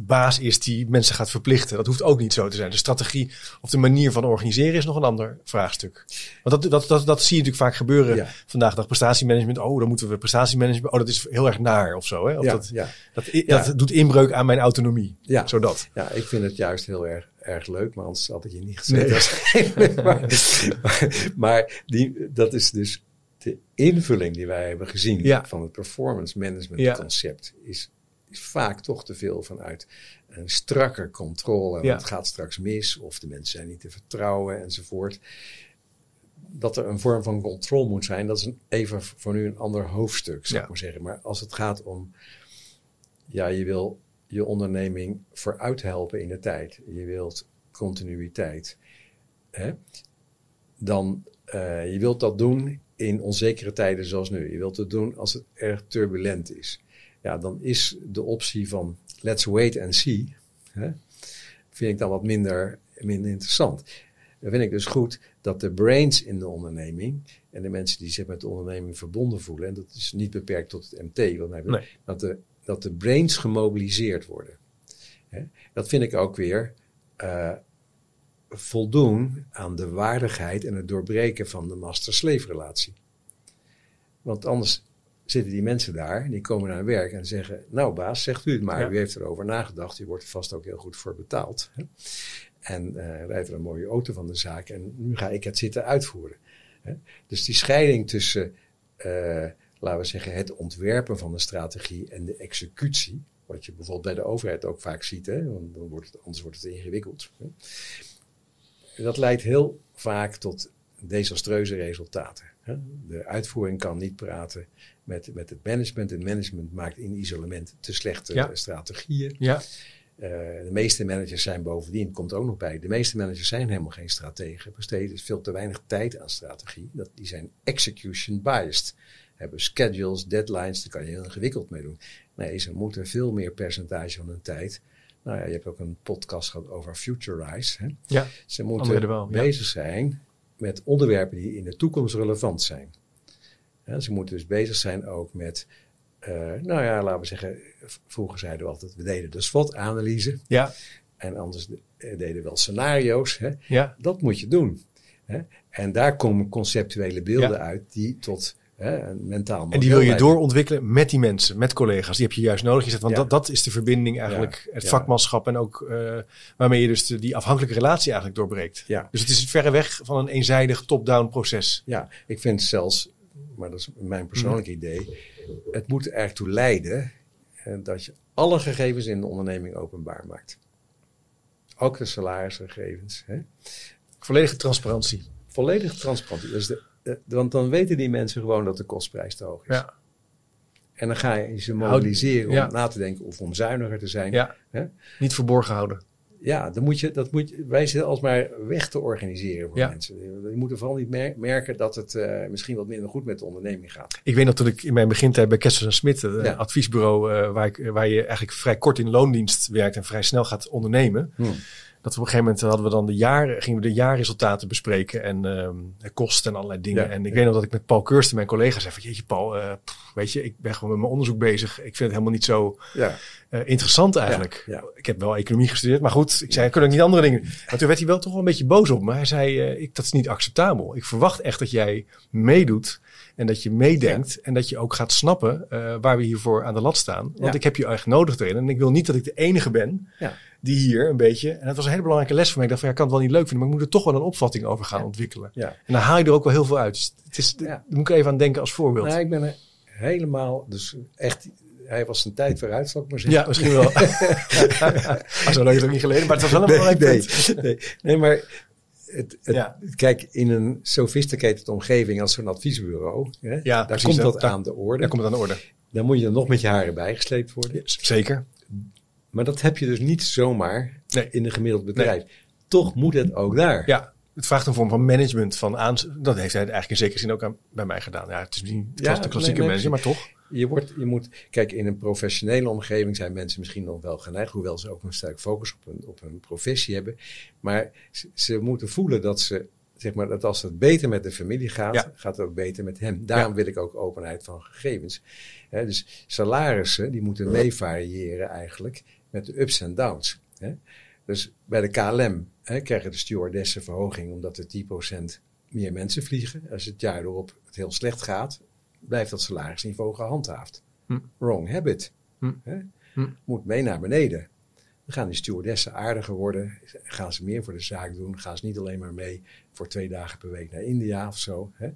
baas is die mensen gaat verplichten. Dat hoeft ook niet zo te zijn. De strategie of de manier van organiseren is nog een ander vraagstuk. Want dat, dat, dat, dat zie je natuurlijk vaak gebeuren Ja. vandaag de dag. Prestatiemanagement, oh, dan moeten we prestatiemanagement. Oh, dat is heel erg naar of zo. Hè? Of Ja, dat, ja. dat, dat doet inbreuk aan mijn autonomie. Ja. Zodat. ja, ik vind het juist heel erg, erg leuk, maar anders had ik je niet gezegd. Nee. maar maar, maar die, dat is dus de invulling die wij hebben gezien Ja. van het performance management Ja. concept. Is, is vaak toch te veel vanuit een strakke controle. Ja. Het gaat straks mis of de mensen zijn niet te vertrouwen enzovoort. Dat er een vorm van controle moet zijn, dat is een, even voor nu een ander hoofdstuk, zou ik maar zeggen. Maar als het gaat om, ja, je wil je onderneming vooruit helpen in de tijd. Je wilt continuïteit. Hè? Dan, eh, je wilt dat doen in onzekere tijden zoals nu. Je wilt het doen als het erg turbulent is. Ja, dan is de optie van let's wait and see, hè, vind ik dan wat minder, minder interessant. Dan vind ik dus goed dat de brains in de onderneming en de mensen die zich met de onderneming verbonden voelen, en dat is niet beperkt tot het MT, want Nee. dat, de, dat de brains gemobiliseerd worden. Dat vind ik ook weer eh, voldoen aan de waardigheid en het doorbreken van de master-slave relatie. Want anders zitten die mensen daar, die komen naar werk en zeggen: Nou, baas, zegt u het maar. Ja. U heeft erover nagedacht, u wordt er vast ook heel goed voor betaald. Hè? En eh rijdt er een mooie auto van de zaak en nu ga ik het zitten uitvoeren. Hè? Dus die scheiding tussen, eh, laten we zeggen, het ontwerpen van de strategie en de executie, wat je bijvoorbeeld bij de overheid ook vaak ziet, hè? Want dan wordt het, anders wordt het ingewikkeld. Hè? Dat leidt heel vaak tot desastreuze resultaten. Hè? De uitvoering kan niet praten met, met het management. Het management maakt in isolement te slechte Ja. strategieën. Ja, Eh, de meeste managers zijn bovendien, komt er ook nog bij, de meeste managers zijn helemaal geen strategen. Besteden veel te weinig tijd aan strategie. Dat, die zijn execution biased. Hebben schedules, deadlines, daar kan je heel ingewikkeld mee doen. Nee, ze moeten veel meer percentage van hun tijd. Nou ja, je hebt ook een podcast gehad over Futurize. Hè? ja. Ze moeten ja. bezig zijn met onderwerpen die in de toekomst relevant zijn. Ja, ze moeten dus bezig zijn ook met, eh, nou ja, laten we zeggen, vroeger zeiden we altijd, we deden de SWOT-analyse ja, en anders de- eh, deden we wel scenario's. Hè. ja. Dat moet je doen. Hè. En daar komen conceptuele beelden Ja. uit die tot hè, mentaal En die wil je doorontwikkelen met die mensen, met collega's. Die heb je juist nodig. Je zegt, want Ja. dat, dat is de verbinding eigenlijk, Ja. het vakmanschap en ook eh, waarmee je dus de- die afhankelijke relatie eigenlijk doorbreekt. Ja. Dus het is verre weg van een eenzijdig top-down proces. Ja, ik vind zelfs, maar dat is mijn persoonlijk idee, het moet er ertoe leiden eh, dat je alle gegevens in de onderneming openbaar maakt. ook de salarisgegevens. Hè? Volledige transparantie. Volledige transparantie. Dus de, want dan weten die mensen gewoon dat de kostprijs te hoog is. Ja. En dan ga je ze mobiliseren om na te denken of om zuiniger te zijn. Ja. Niet verborgen houden. Ja, dan moet je, dat moet je, wij zitten alsmaar weg te organiseren voor mensen. Je moet vooral niet merken dat het uh, misschien wat minder goed met de onderneming gaat. Ik weet nog dat ik in mijn begintijd bij Kessels Smit, een ja. adviesbureau uh, waar, ik, waar je eigenlijk vrij kort in loondienst werkt en vrij snel gaat ondernemen. Hmm dat we op een gegeven moment hadden we dan de jaar, gingen we de jaarresultaten bespreken en um, kosten en allerlei dingen. en ik weet nog dat ik met Paul Keursten, mijn collega, zei van jeetje Paul, uh, weet je, ik ben gewoon met mijn onderzoek bezig. Ik vind het helemaal niet zo ja. uh, interessant eigenlijk. Ja, ik heb wel economie gestudeerd, maar goed, ik zei, ik kan ook niet andere dingen. Maar toen werd hij wel toch wel een beetje boos op me. Hij zei, uh, ik, dat is niet acceptabel. Ik verwacht echt dat jij meedoet en dat je meedenkt en dat je ook gaat snappen waar we hiervoor aan de lat staan. Want ik heb je echt nodig erin en ik wil niet dat ik de enige ben die hier een beetje. En dat was een hele belangrijke les voor mij. Ik dacht van ja, ik kan het wel niet leuk vinden, maar ik moet er toch wel een opvatting over gaan ontwikkelen. Ja. En dan haal je er ook wel heel veel uit. Dus het is, ja. daar moet ik even aan denken als voorbeeld. Nou, ik ben er helemaal, dus echt hij was zijn tijd vooruit, zal ik maar zeggen. Ja, misschien wel. Zo lang is het ook niet geleden, maar het was wel een belangrijk nee, Nee, nee, maar het, ja. kijk, in een sophisticated omgeving als zo'n adviesbureau, hè, ja, daar komt dat aan de orde. Daar komt het aan de orde. Dan moet je er nog met je haren bijgesleept worden. zeker. Maar dat heb je dus niet zomaar in een gemiddeld bedrijf. Toch moet het ook daar. Ja, het vraagt een vorm van management. Van aan, dat heeft hij eigenlijk in zekere zin ook aan, bij mij gedaan. Ja, het is niet de klassieke manager, maar toch. Je, wordt, je moet, kijk, in een professionele omgeving zijn mensen misschien nog wel geneigd, hoewel ze ook een sterk focus op een, op een professie hebben. Maar ze, moeten voelen dat ze, zeg maar, dat als het beter met de familie gaat, gaat het ook beter met hem. Daarom wil ik ook openheid van gegevens. dus salarissen, die moeten mee variëren eigenlijk met de ups en downs. Hè? Dus bij de KLM hè, krijgen de stewardessen verhoging omdat er 10% meer mensen vliegen. Als het jaar erop het heel slecht gaat, blijft dat salarisniveau gehandhaafd. Hm. Wrong habit. Hm. Hè? Hm. Moet mee naar beneden. Dan gaan die stewardessen aardiger worden. Gaan ze meer voor de zaak doen. Gaan ze niet alleen maar mee voor twee dagen per week naar India of zo. Hè?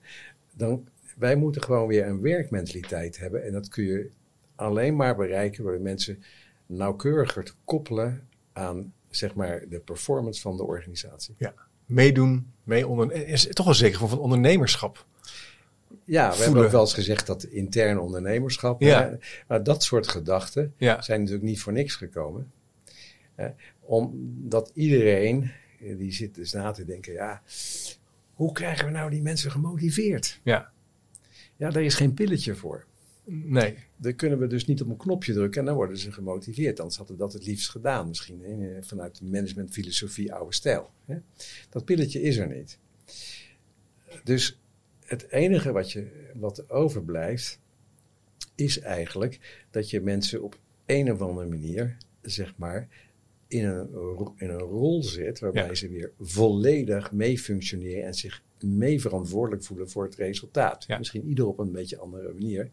Dan, wij moeten gewoon weer een werkmentaliteit hebben. En dat kun je alleen maar bereiken door mensen nauwkeuriger te koppelen aan zeg maar, de performance van de organisatie. Ja, meedoen, mee onder, is toch wel zeker van ondernemerschap. Ja, we hebben ook wel eens gezegd dat intern ondernemerschap. Ja. maar dat soort gedachten zijn natuurlijk niet voor niks gekomen. omdat iedereen, die zit dus na te denken, ja, hoe krijgen we nou die mensen gemotiveerd? Ja. Ja, daar is geen pilletje voor. Nee. Dan kunnen we dus niet op een knopje drukken en dan worden ze gemotiveerd. Anders hadden we dat het liefst gedaan, misschien hè? vanuit de managementfilosofie oude stijl. Hè? Dat pilletje is er niet. Dus het enige wat, je, wat overblijft, is eigenlijk dat je mensen op een of andere manier, zeg maar, in een, in een rol zet waarbij ze weer volledig mee functioneren en zich mee verantwoordelijk voelen voor het resultaat. Misschien ieder op een beetje andere manier.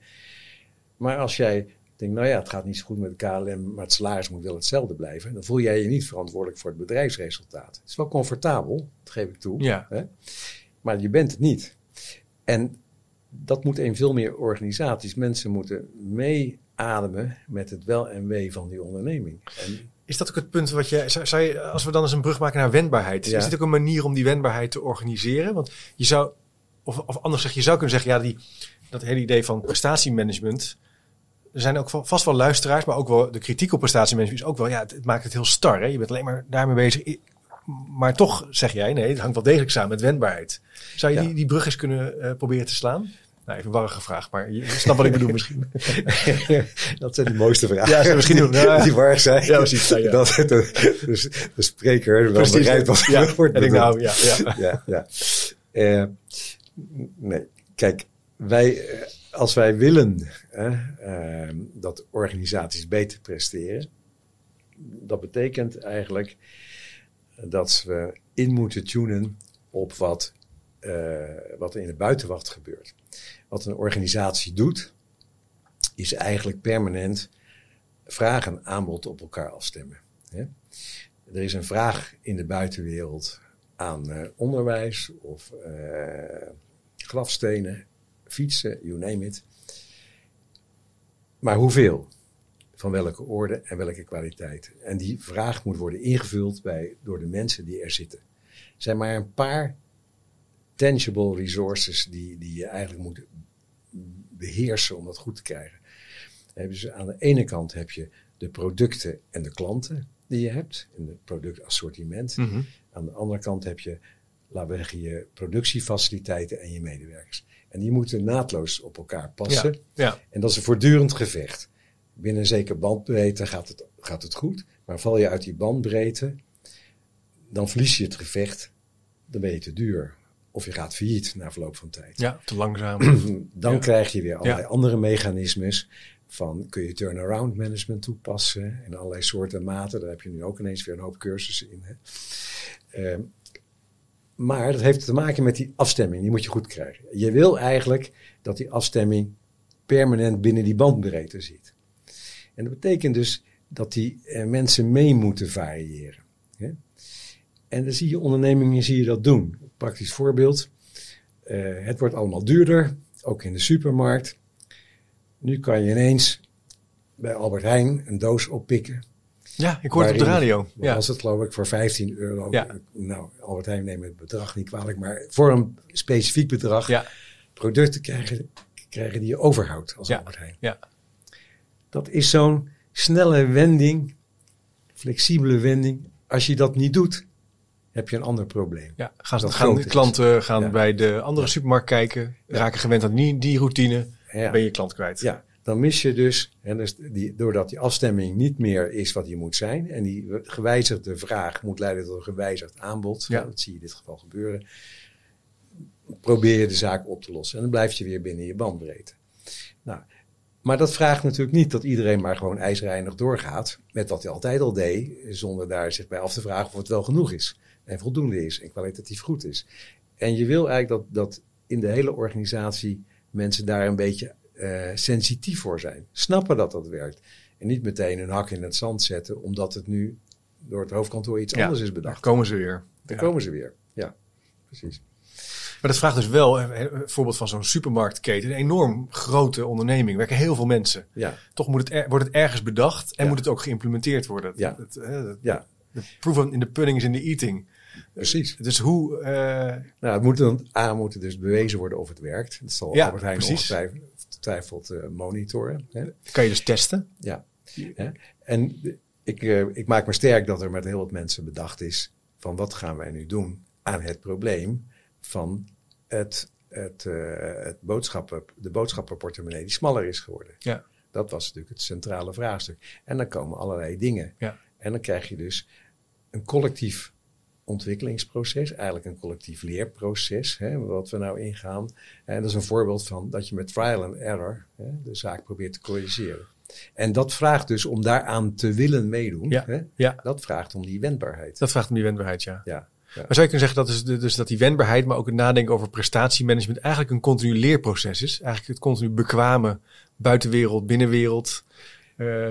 Maar als jij denkt, nou ja, het gaat niet zo goed met de KLM, maar het salaris moet wel hetzelfde blijven, dan voel jij je niet verantwoordelijk voor het bedrijfsresultaat. Het is wel comfortabel, dat geef ik toe. Ja. Hè? Maar je bent het niet. En dat moet in veel meer organisaties. Mensen moeten meeademen met het wel en wee van die onderneming. En is dat ook het punt wat je, zou je, als we dan eens een brug maken naar wendbaarheid, is dit ook een manier om die wendbaarheid te organiseren? Want je zou, of, of anders zeg je zou kunnen zeggen, ja, die, dat hele idee van prestatiemanagement, er zijn ook vast wel luisteraars, maar ook wel de kritiek op prestatiemanagement is ook wel, ja, het, maakt het heel star. Hè? Je bent alleen maar daarmee bezig. Maar toch zeg jij, nee, het hangt wel degelijk samen met wendbaarheid. Zou je die, die brug eens kunnen uh, proberen te slaan? Nou, even een warrige vraag, maar je snapt wat ik bedoel misschien. dat zijn de mooiste vragen. Ja, misschien doen. Ja. Die warrig zijn. Ja, precies. Ja, Dat de, de, de spreker wel bereid was ja, wordt. En ik nou, ja. Ja, ja. ja. Uh, nee, kijk, wij, eh, als wij willen uh, dat organisaties beter presteren, dat betekent eigenlijk dat we in moeten tunen op wat, uh, wat er in de buitenwacht gebeurt. Wat een organisatie doet, is eigenlijk permanent vraag en aanbod op elkaar afstemmen. Hè? Er is een vraag in de buitenwereld aan uh, onderwijs of uh, grafstenen fietsen, you name it. Maar hoeveel? van welke orde en welke kwaliteit. En die vraag moet worden ingevuld bij, door de mensen die er zitten. Er zijn maar een paar tangible resources die, die je eigenlijk moet beheersen om dat goed te krijgen. Dus aan de ene kant heb je de producten en de klanten die je hebt, in het productassortiment. Mm Aan de andere kant heb je, laten we zeggen, je productiefaciliteiten en je medewerkers. En die moeten naadloos op elkaar passen. Ja, En dat is een voortdurend gevecht. Binnen een zeker bandbreedte gaat het, gaat het goed. Maar val je uit die bandbreedte, dan verlies je het gevecht. Dan ben je te duur. Of je gaat failliet na verloop van tijd. Ja, te langzaam. dan krijg je weer allerlei andere mechanismes. Van kun je turnaround management toepassen in allerlei soorten en maten. Daar heb je nu ook ineens weer een hoop cursussen in. Hè. Ehm, maar dat heeft te maken met die afstemming. Die moet je goed krijgen. Je wil eigenlijk dat die afstemming permanent binnen die bandbreedte zit. En dat betekent dus dat die eh, mensen mee moeten variëren. Hè? En dan zie je ondernemingen zie je dat doen. Praktisch voorbeeld. Uh, het wordt allemaal duurder, ook in de supermarkt. Nu kan je ineens bij Albert Heijn een doos oppikken ja, ik hoorde het op de radio. Ja. was het geloof ik voor 15 euro. Ja. Nou, Albert Heijn neemt het bedrag niet kwalijk, maar voor een specifiek bedrag ja. producten krijgen, krijgen die je overhoudt als Albert Heijn. Ja. Dat is zo'n snelle wending, flexibele wending. Als je dat niet doet, heb je een ander probleem. Ja, gaan, ze, gaan de klanten gaan bij de andere supermarkt kijken, raken gewend aan die, die routine, ben je klant kwijt. Ja, dan mis je dus, en dus die, doordat die afstemming niet meer is wat die moet zijn, en die gewijzigde vraag moet leiden tot een gewijzigd aanbod, ja. dat zie je in dit geval gebeuren, probeer je de zaak op te lossen. En dan blijf je weer binnen je bandbreedte. Nou, maar dat vraagt natuurlijk niet dat iedereen maar gewoon ijsreinig doorgaat met wat hij altijd al deed, zonder daar zich bij af te vragen of het wel genoeg is en voldoende is en kwalitatief goed is. En je wil eigenlijk dat, dat in de hele organisatie mensen daar een beetje uh, sensitief voor zijn. Snappen dat dat werkt. En niet meteen een hak in het zand zetten, omdat het nu door het hoofdkantoor iets anders is bedacht. Dan komen ze weer. Dan komen ze weer, ja, precies. Maar dat vraagt dus wel, een voorbeeld van zo'n supermarktketen, een enorm grote onderneming, werken heel veel mensen. Ja. Toch moet het wordt het ergens bedacht en moet het ook geïmplementeerd worden. Ja. Het, ja. De proof in the pudding is in the eating. Precies. Dus hoe... Uh... Nou, het moet dan, A, moet het dus bewezen worden of het werkt. Dat zal ja, Albert Heijn ongetwijfeld ongetwijfeld uh, monitoren. Hè. Kan je dus testen? Ja. Hè. En ik, uh, ik maak me sterk dat er met heel wat mensen bedacht is van wat gaan wij nu doen aan het probleem van het, het, uh, het boodschappen, de boodschappenportemonnee die smaller is geworden. Ja. Dat was natuurlijk het centrale vraagstuk. En dan komen allerlei dingen. Ja. En dan krijg je dus een collectief ontwikkelingsproces, eigenlijk een collectief leerproces, hè, wat we nou ingaan. En dat is een voorbeeld van dat je met trial and error hè, de zaak probeert te corrigeren. En dat vraagt dus om daaraan te willen meedoen. Ja, hè? ja. Dat vraagt om die wendbaarheid. Dat vraagt om die wendbaarheid, ja. ja. Ja. Maar zou je kunnen zeggen dat, is de, dus dat die wendbaarheid, maar ook het nadenken over prestatiemanagement eigenlijk een continu leerproces is? Eigenlijk het continu bekwamen buitenwereld, binnenwereld, uh,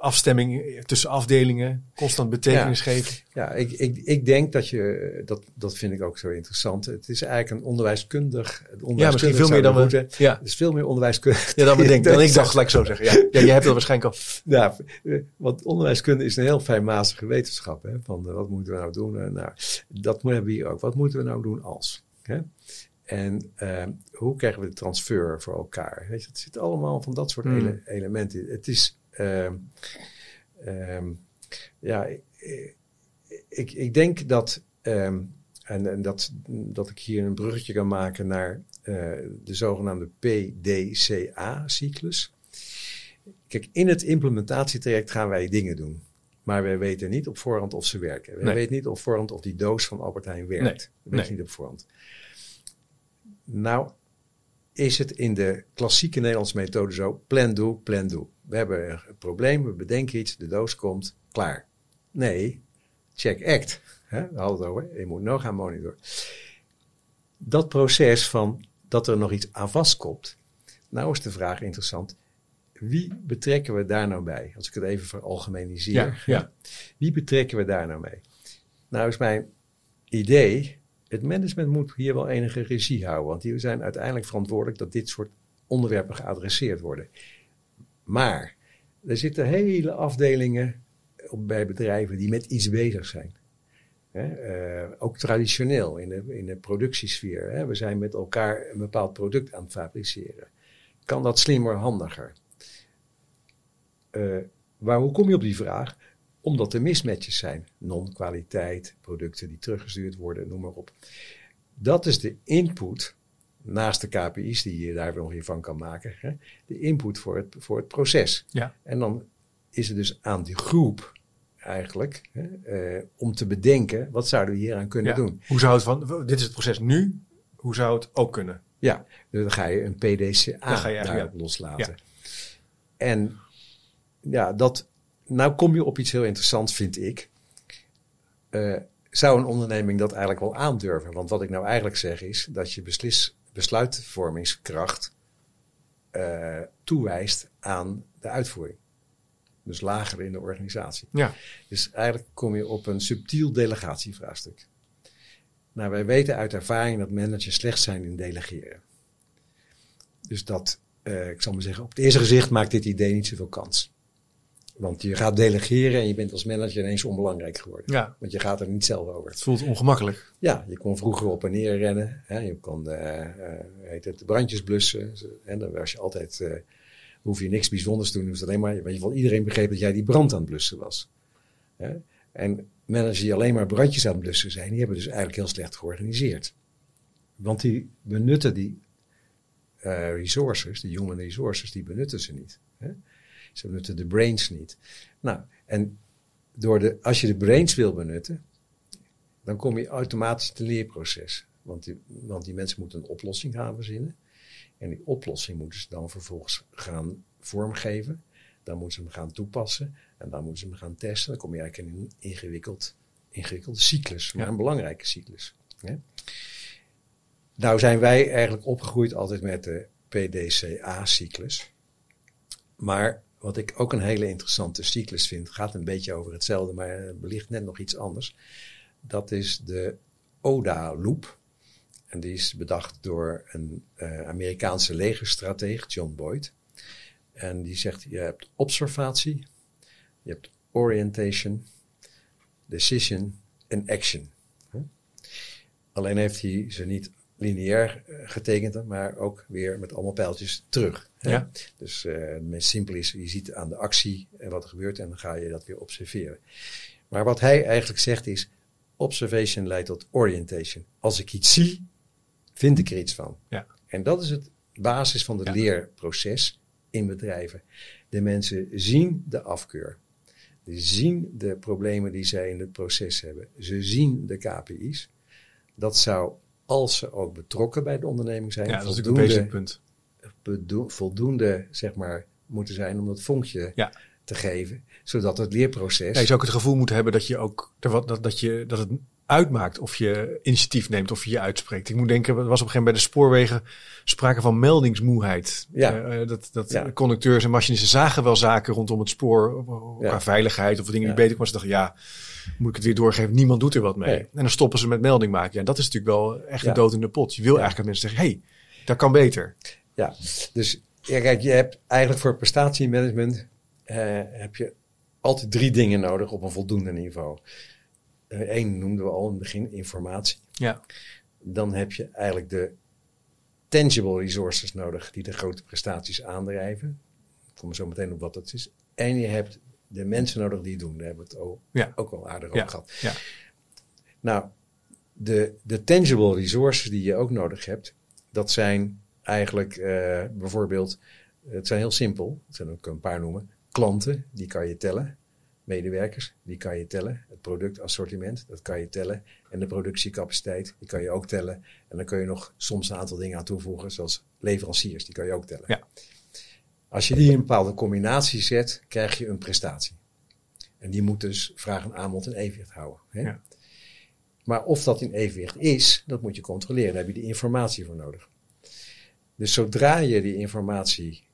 afstemming tussen afdelingen, constant betekenis geven. Ja, ik, ik, ik denk dat je, dat, dat vind ik ook zo interessant. Het is eigenlijk een onderwijskundig. onderwijskundig ja, misschien veel meer dan we. Ja. Het is veel meer onderwijskundig. Ja, dan we denken. Dan ik dacht gelijk zo zeggen. Ja, ja jij hebt dat waarschijnlijk al. Ja, want onderwijskunde is een heel fijnmazige wetenschap. Hè, van uh, wat moeten we nou doen? Uh, nou, dat hebben we hier ook. Wat moeten we nou doen als? Hè? En uh, hoe krijgen we de transfer voor elkaar? Weet je, het zit allemaal van dat soort ele elementen. Het is Ehm, ehm, ja, ik, ik denk dat, ehm, en, en, dat, dat ik hier een bruggetje kan maken naar uh, de zogenaamde PDCA-cyclus. Kijk, in het implementatietraject gaan wij dingen doen. Maar wij weten niet op voorhand of ze werken. We weten niet op voorhand of die doos van Albert Heijn werkt. Nee. We weten niet op voorhand. Nou, is het in de klassieke Nederlandse methode zo: plan, do, plan, do. We hebben een probleem, we bedenken iets, de doos komt, klaar. Nee, check act. Hè? We hadden het over, je moet nog gaan monitoren. Dat proces van dat er nog iets aan vastkomt. Nou is de vraag interessant. Wie betrekken we daar nou bij? Als ik het even veralgemeniseer. Ja, ja. Wie betrekken we daar nou mee? Nou is mijn idee, het management moet hier wel enige regie houden. Want die zijn uiteindelijk verantwoordelijk dat dit soort onderwerpen geadresseerd worden. Maar er zitten hele afdelingen bij bedrijven die met iets bezig zijn. Uh, ook traditioneel in de, in de productiesfeer. We zijn met elkaar een bepaald product aan het fabriceren. Kan dat slimmer, handiger? Uh, waar, hoe kom je op die vraag? Omdat er mismatches zijn. Non-kwaliteit, producten die teruggestuurd worden, noem maar op. Dat is de input, naast de KPI's die je daar nog in van kan maken, hè, de input voor het, voor het proces. Ja. En dan is het dus aan die groep eigenlijk hè, uh, om te bedenken, wat zouden we hier aan kunnen ja. doen? Hoe zou het van, dit is het proces nu, hoe zou het ook kunnen? Ja, dus dan ga je een PDCA ga je, daarop ja. loslaten. Ja. En ja, dat, nou kom je op iets heel interessants, vind ik. Uh, zou een onderneming dat eigenlijk wel aandurven? Want wat ik nou eigenlijk zeg is dat je beslis, besluitvormingskracht uh, toewijst aan de uitvoering. Dus lager in de organisatie. Ja. Dus eigenlijk kom je op een subtiel delegatievraagstuk. Nou, wij weten uit ervaring dat managers slecht zijn in delegeren. Dus dat, uh, ik zal maar zeggen, op het eerste gezicht maakt dit idee niet zoveel kans. Want je gaat delegeren en je bent als manager ineens onbelangrijk geworden. Ja. Want je gaat er niet zelf over. Het voelt ongemakkelijk. Ja, je kon vroeger op en neer rennen. Hè. Je kon uh, heet het, de brandjes blussen. En dan was je altijd, uh, hoef je niks bijzonders te doen. Dus alleen maar, in ieder geval iedereen begreep dat jij die brand aan het blussen was. Hè. En managers die alleen maar brandjes aan het blussen zijn, die hebben dus eigenlijk heel slecht georganiseerd. Want die benutten die uh, resources, die human resources, die benutten ze niet. Hè. Ze benutten de brains niet. Nou, en door de, als je de brains wil benutten, dan kom je automatisch het leerproces. Want die, want die mensen moeten een oplossing gaan verzinnen. En die oplossing moeten ze dan vervolgens gaan vormgeven. Dan moeten ze hem gaan toepassen. En dan moeten ze hem gaan testen. Dan kom je eigenlijk in een ingewikkeld, ingewikkelde cyclus. Maar ja. een belangrijke cyclus. Hè? Nou zijn wij eigenlijk opgegroeid altijd met de PDCA-cyclus. Maar wat ik ook een hele interessante cyclus vind, gaat een beetje over hetzelfde, maar wellicht net nog iets anders. Dat is de ODA-loop. En die is bedacht door een uh, Amerikaanse legerstrateeg, John Boyd. En die zegt, je hebt observatie, je hebt orientation, decision en action. Alleen heeft hij ze niet lineair getekend, maar ook weer met allemaal pijltjes terug. Hè? Ja. Dus uh, het meest simpel is, je ziet aan de actie en wat er gebeurt en dan ga je dat weer observeren. Maar wat hij eigenlijk zegt is, observation leidt tot orientation. Als ik iets zie, vind ik er iets van. Ja. En dat is het basis van het Ja. leerproces in bedrijven. De mensen zien de afkeur. Ze zien de problemen die zij in het proces hebben. Ze zien de KPI's. Dat zou, als ze ook betrokken bij de onderneming zijn, Ja, dat is natuurlijk een punt. voldoende zeg maar, moeten zijn om dat vonkje Ja. te geven. Zodat het leerproces. Ja, je zou ook het gevoel moeten hebben dat je ook wat, dat, dat, je, dat het uitmaakt of je initiatief neemt of je je uitspreekt. Ik moet denken, er was op een gegeven moment bij de spoorwegen sprake van meldingsmoeheid. Ja. Eh, dat dat Ja. conducteurs en machinisten zagen wel zaken rondom het spoor qua Ja. veiligheid of dingen die beter kwamen. Ze dachten, ja, moet ik het weer doorgeven? Niemand doet er wat mee. Nee. En dan stoppen ze met melding maken. Ja, dat is natuurlijk wel echt een dood in de pot. Je wil eigenlijk dat mensen zeggen, hé, hey, dat kan beter. Ja, dus ja, kijk, je hebt eigenlijk voor prestatiemanagement eh, heb je altijd drie dingen nodig op een voldoende niveau. Eén noemden we al in het begin, informatie. Ja, Dan heb je eigenlijk de tangible resources nodig die de grote prestaties aandrijven. Ik kom zo meteen op wat dat is. En je hebt de mensen nodig die het doen. Daar hebben we het ook, Ja. ook al aardig Ja. over gehad. ja. Nou, de, de tangible resources die je ook nodig hebt, dat zijn eigenlijk eh, bijvoorbeeld, het zijn heel simpel, het zijn ook een paar noemen, klanten, die kan je tellen, medewerkers, die kan je tellen, het productassortiment, dat kan je tellen, en de productiecapaciteit, die kan je ook tellen, en dan kun je nog soms een aantal dingen aan toevoegen, zoals leveranciers, die kan je ook tellen. Ja. Als je die in een bepaalde combinatie zet, krijg je een prestatie. En die moet dus vraag en aanbod in evenwicht houden. Hè? Ja. Maar of dat in evenwicht is, dat moet je controleren. Daar heb je de informatie voor nodig. Dus zodra je die informatie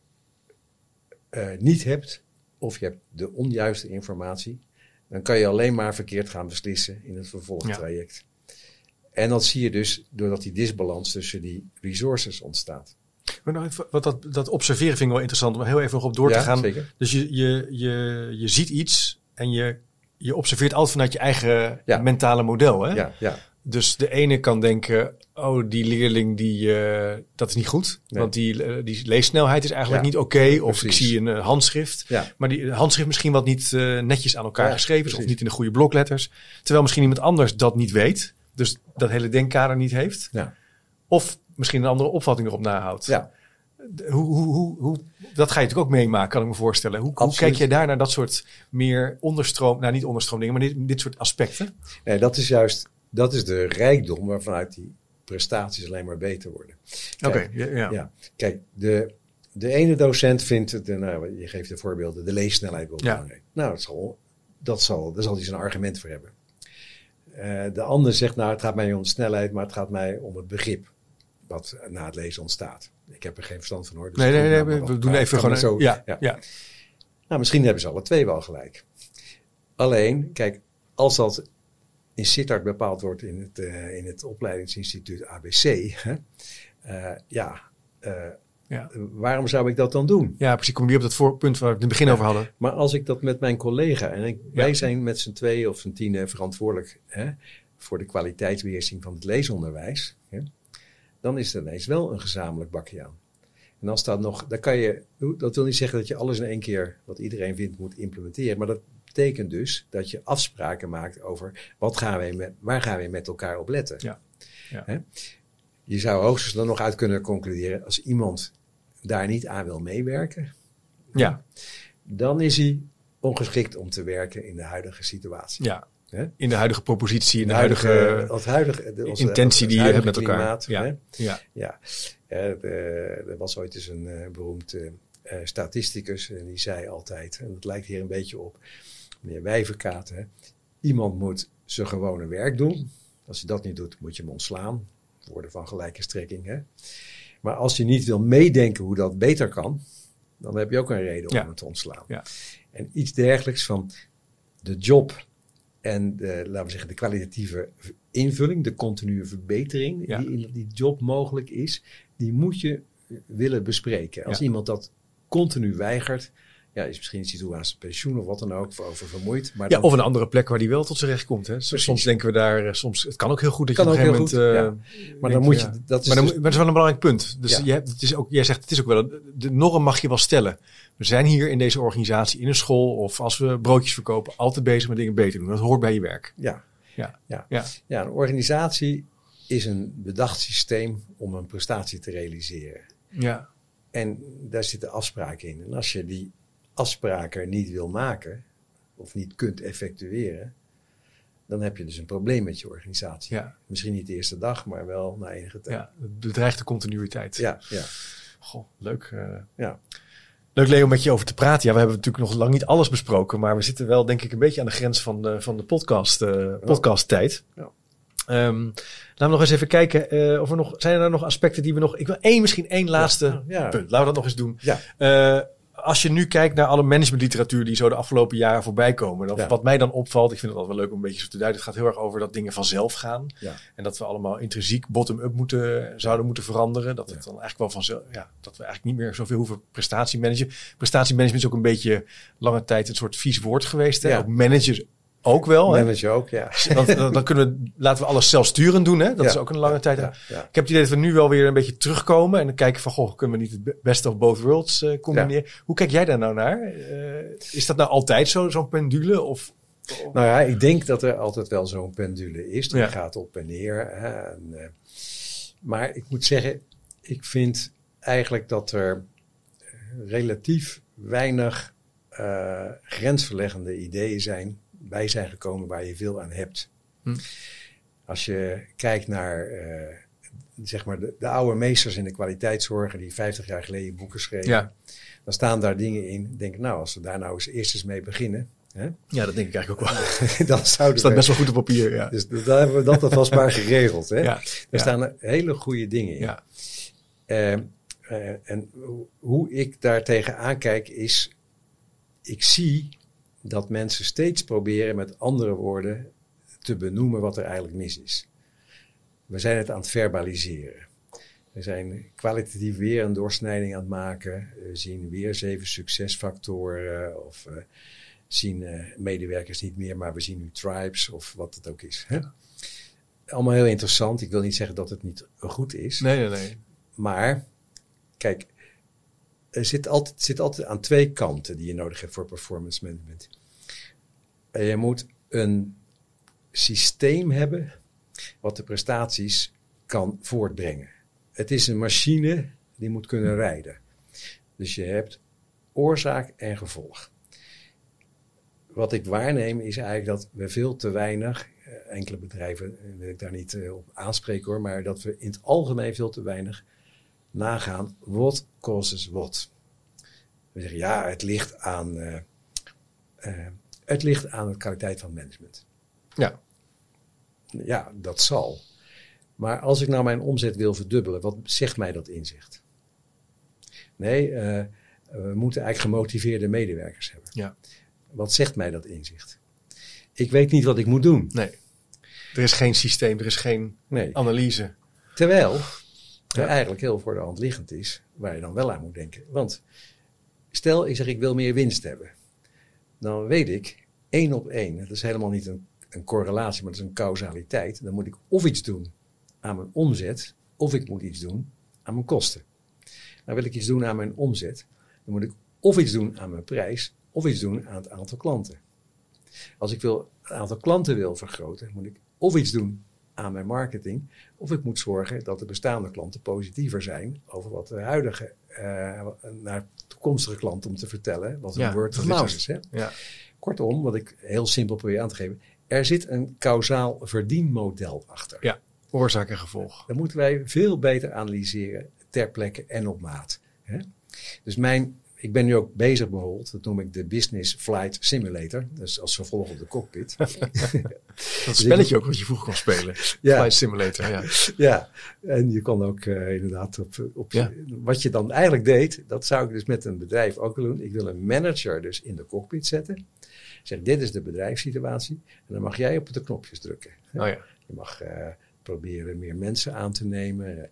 eh, niet hebt, of je hebt de onjuiste informatie, dan kan je alleen maar verkeerd gaan beslissen in het vervolgtraject. En dat zie je dus doordat die disbalans tussen die resources ontstaat. Maar nou, wat dat, dat observeren vind ik wel interessant om heel even nog op door te gaan. Zeker. Dus je, je, je, je ziet iets en je, je observeert altijd vanuit je eigen Ja. mentale model. Hè? Ja, ja. Dus de ene kan denken, oh, die leerling, die, eh, dat is niet goed. Nee. Want die, eh, die leessnelheid is eigenlijk Ja, niet oké. Of ik zie een eh, handschrift. Ja. Maar die handschrift misschien wat niet netjes aan elkaar Ja, geschreven is. Of niet in de goede blokletters. Terwijl misschien iemand anders dat niet weet. Dus dat hele denkkader niet heeft. Ja. Of misschien een andere opvatting erop nahoudt. ja. Hoe, hoe, hoe, hoe, dat ga je natuurlijk ook meemaken, kan ik me voorstellen. Hoe, hoe kijk je daar naar dat soort meer onderstroom, nou niet onderstroom dingen, maar dit, dit soort aspecten? Nee, dat is juist dat is de rijkdom waarvanuit die prestaties alleen maar beter worden. Oké, ja, ja. Ja, kijk, de, de ene docent vindt het, nou, je geeft de voorbeelden, de leessnelheid wel Ja. belangrijk. Nou, dat zal, dat zal, daar zal hij zijn argument voor hebben. Eh, de ander zegt, nou, het gaat mij niet om de snelheid, maar het gaat mij om het begrip wat na het lezen ontstaat. Ik heb er geen verstand van hoor. dus Nee, nee, nee, we, doen even gewoon. zo- ja, ja. Nou, misschien hebben ze alle twee wel gelijk. Alleen, kijk, als dat in Sittard bepaald wordt in het, eh, in het opleidingsinstituut ABC, hè, eh, ja, eh, Ja. waarom zou ik dat dan doen? ja, precies. Kom je op dat voorpunt waar we het in het begin over hadden. Maar als ik dat met mijn collega, en ik, wij Ja. zijn met z'n tweeën of z'n tienen verantwoordelijk hè, voor de kwaliteitsbeheersing van het leesonderwijs, hè, dan is er ineens wel een gezamenlijk bakje aan. En als dat nog, dan kan je, dat wil niet zeggen dat je alles in één keer wat iedereen vindt moet implementeren, maar dat betekent dus dat je afspraken maakt over wat gaan wij met, waar gaan we met elkaar op letten. Ja. Ja. Je zou hoogstens dan nog uit kunnen concluderen, als iemand daar niet aan wil meewerken, Ja, dan is hij ongeschikt om te werken in de huidige situatie. ja. In de huidige propositie, in de, De huidige, huidige de- onze- intentie die je hebt met elkaar. Ja. ja. Ja, Eh, de- er was ooit eens een eh, beroemd eh, eh, statisticus en die zei altijd, en dat lijkt hier een beetje op meneer Wijverkaat, hè, iemand moet zijn gewone werk doen. Als hij dat niet doet, moet je hem ontslaan. Woorden van gelijke strekking. Hè? Maar als je niet wil meedenken hoe dat beter kan, dan heb je ook een reden om Ja. hem te ontslaan. Ja. En iets dergelijks van de job en de, laten we zeggen, de kwalitatieve invulling, de continue verbetering Ja. die in die job mogelijk is, die moet je willen bespreken. Als iemand dat continu weigert, ja, is misschien iets toe aan zijn pensioen of wat dan ook, voor over vermoeid. Maar Ja, dan- of een andere plek waar die wel tot zijn recht komt. Hè. Soms Precies. denken we daar, eh, soms, het kan ook heel goed dat Kan je op een gegeven moment... goed, eh, maar dan moet je, ja. dat is Maar, dan, dus- maar dat is wel een belangrijk punt. Dus je hebt, het is ook, jij zegt, het is ook wel, de norm mag je wel stellen. We zijn hier in deze organisatie, in een school of als we broodjes verkopen, altijd bezig met dingen beter doen. Dat hoort bij je werk. ja, Ja, Ja. ja. ja, een organisatie is een bedacht systeem om een prestatie te realiseren. ja. En daar zitten afspraken in. En als je die afspraken niet wil maken of niet kunt effectueren, dan heb je dus een probleem met je organisatie. ja, Misschien niet de eerste dag, maar wel na enige tijd. ja. Het bedreigt de continuïteit. ja, ja. Goh, leuk. eh. ja. Leuk Leo, met je over te praten. Ja, we hebben natuurlijk nog lang niet alles besproken, maar we zitten wel denk ik een beetje aan de grens van de, van de podcast, eh podcasttijd. Ja. Ehm, laten we nog eens even kijken eh, of er nog zijn er nog aspecten die we nog. Ik wil één, misschien één laatste ja. punt. Laten we dat nog eens doen. Ja. Eh, als je nu kijkt naar alle managementliteratuur die zo de afgelopen jaren voorbij komen. Dan, Ja. Wat mij dan opvalt, ik vind het altijd wel leuk om een beetje zo te duiden. Het gaat heel erg over dat dingen vanzelf gaan. Ja. En dat we allemaal intrinsiek bottom-up moeten, zouden moeten veranderen. Dat het dan eigenlijk wel vanzelf, ja, dat we eigenlijk niet meer zoveel hoeven prestatiemanagen. Prestatiemanagement is ook een beetje lange tijd een soort vies woord geweest. Hè? Ja. Ook managers ook wel. Hè? Manager ook, ja. Dan, dan kunnen we, laten we alles zelfsturend doen. Hè? Dat Ja. is ook een lange tijd. Ja. Ik heb het idee dat we nu wel weer een beetje terugkomen. En dan kijken van, goh, kunnen we niet het be- best of both worlds eh, combineren? Hoe kijk jij daar nou naar? Eh, is dat nou altijd zo, zo'n pendule? Of, Nou ja, ik denk dat er altijd wel zo'n pendule is. Die gaat op en neer. Hè, en, eh, maar ik moet zeggen, ik vind eigenlijk dat er relatief weinig eh, grensverleggende ideeën zijn, bij zijn gekomen waar je veel aan hebt. Hm. Als je kijkt naar eh, zeg maar de, de oude meesters in de kwaliteitszorg die 50 jaar geleden boeken schreven, Ja. dan staan daar dingen in. Ik denk, nou, als we daar nou eens eerst eens mee beginnen, hè, ja, dat denk ik eigenlijk ook wel. dan zouden staat we best wel goed op papier. Ja. dus daar hebben we dat alvast maar geregeld. Hè? Ja. Er staan hele goede dingen in. Ja. Eh, en ho- hoe ik daar tegen aankijk is, ik zie dat mensen steeds proberen met andere woorden te benoemen wat er eigenlijk mis is. We zijn het aan het verbaliseren. We zijn kwalitatief weer een doorsnijding aan het maken. We zien weer zeven succesfactoren of uh, zien uh, medewerkers niet meer, maar we zien nu tribes of wat het ook is. Hè? Allemaal heel interessant. Ik wil niet zeggen dat het niet goed is. Nee, nee, nee. Maar, kijk, er zit altijd, zit altijd aan twee kanten die je nodig hebt voor performance management. En je moet een systeem hebben wat de prestaties kan voortbrengen. Het is een machine die moet kunnen rijden. Dus je hebt oorzaak en gevolg. Wat ik waarneem is eigenlijk dat we veel te weinig, eh, enkele bedrijven wil ik daar niet eh, op aanspreken hoor, maar dat we in het algemeen veel te weinig nagaan what causes what. We zeggen ja, het ligt aan, uh, uh, het ligt aan de kwaliteit van management. Ja. Ja, dat zal. Maar als ik nou mijn omzet wil verdubbelen, wat zegt mij dat inzicht? Nee, uh, we moeten eigenlijk gemotiveerde medewerkers hebben. Ja. Wat zegt mij dat inzicht? Ik weet niet wat ik moet doen. Nee. Er is geen systeem, er is geen nee. analyse. Terwijl er eigenlijk heel voor de hand liggend is, waar je dan wel aan moet denken. Want stel, ik zeg ik wil meer winst hebben. Dan weet ik, één op één, dat is helemaal niet een, een correlatie, maar dat is een causaliteit. Dan moet ik of iets doen aan mijn omzet, of ik moet iets doen aan mijn kosten. Nou wil ik iets doen aan mijn omzet, dan moet ik of iets doen aan mijn prijs, of iets doen aan het aantal klanten. Als ik wil, het aantal klanten wil vergroten, moet ik of iets doen aan mijn marketing, of ik moet zorgen dat de bestaande klanten positiever zijn over wat de huidige uh, naar toekomstige klanten om te vertellen wat een word of dat is mouth het. is. Hè? Ja. Kortom, wat ik heel simpel probeer aan te geven, er zit een kausaal verdienmodel achter. Ja. Oorzaak en gevolg. Dat moeten wij veel beter analyseren ter plekke en op maat. Hè? Dus mijn, ik ben nu ook bezig bijvoorbeeld, dat noem ik de Business Flight Simulator. Dus als vervolg op de cockpit. Dat spelletje ook wat je vroeger kon spelen. Ja. Flight Simulator, ja. ja, en je kon ook eh, inderdaad op, op Ja. wat je dan eigenlijk deed, dat zou ik dus met een bedrijf ook willen doen. Ik wil een manager dus in de cockpit zetten. Ik zeg, dit is de bedrijfssituatie. En dan mag jij op de knopjes drukken. Oh ja. Je mag eh, proberen meer mensen aan te nemen.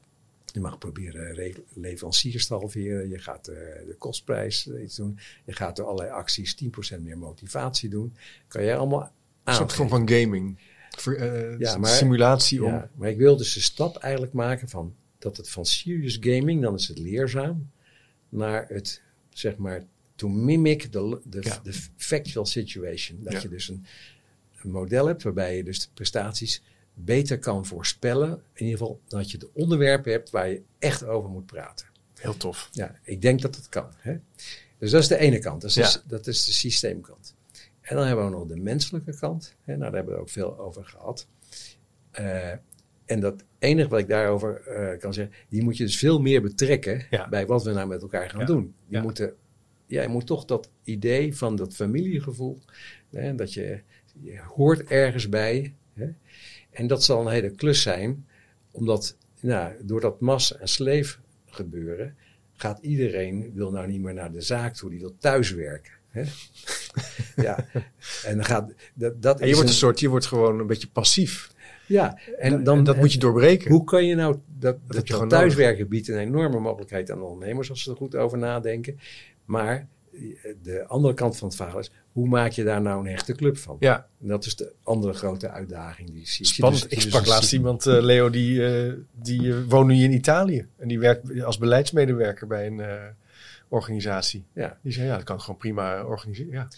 Je mag proberen re- leveranciers te halveren. Je gaat eh, de kostprijs eh, iets doen. Je gaat door allerlei acties 10% meer motivatie doen. Kan jij allemaal Een soort aangeven. vorm van gaming. Ver- eh, Ja, s- maar- simulatie om. Ja, maar ik wil dus de stap eigenlijk maken van dat het van serious gaming, dan is het leerzaam, naar het zeg maar to mimic the, Ja. the factual situation. Dat je dus een, een model hebt waarbij je dus de prestaties beter kan voorspellen. In ieder geval dat je de onderwerpen hebt waar je echt over moet praten. Heel tof. Ja, ik denk dat het kan. Hè? Dus dat is de ene kant. Dat is, Ja. de, dat is de systeemkant. En dan hebben we nog de menselijke kant. Hè? Nou, daar hebben we ook veel over gehad. Eh, en dat enige wat ik daarover eh, kan zeggen, die moet je dus veel meer betrekken Ja. bij wat we nou met elkaar gaan Ja. doen. Je, Ja. moet, ja, je moet toch dat idee van dat familiegevoel, hè, dat je, je hoort ergens bij. Hè? En dat zal een hele klus zijn, omdat nou, door dat massa- en sleef gebeuren, gaat iedereen, wil nou niet meer naar de zaak toe, die wil thuiswerken. Hè? ja, en dan gaat dat, dat En je is wordt een soort, je wordt gewoon een beetje passief. ja, en En dan dat moet je doorbreken. Hoe kan je nou dat, dat, dat gewoon thuiswerken biedt een enorme mogelijkheid aan ondernemers als ze er goed over nadenken. Maar de andere kant van het verhaal is, hoe maak je daar nou een hechte club van? Ja, En dat is de andere grote uitdaging die je ziet. spannend. Dus- ik dus sprak een laatst iemand, eh, Leo, die, eh, die eh, woont nu in Italië. En die werkt als beleidsmedewerker bij een organisatie. Ja. Die zei, ja, dat kan ik gewoon prima organiseren. Ja.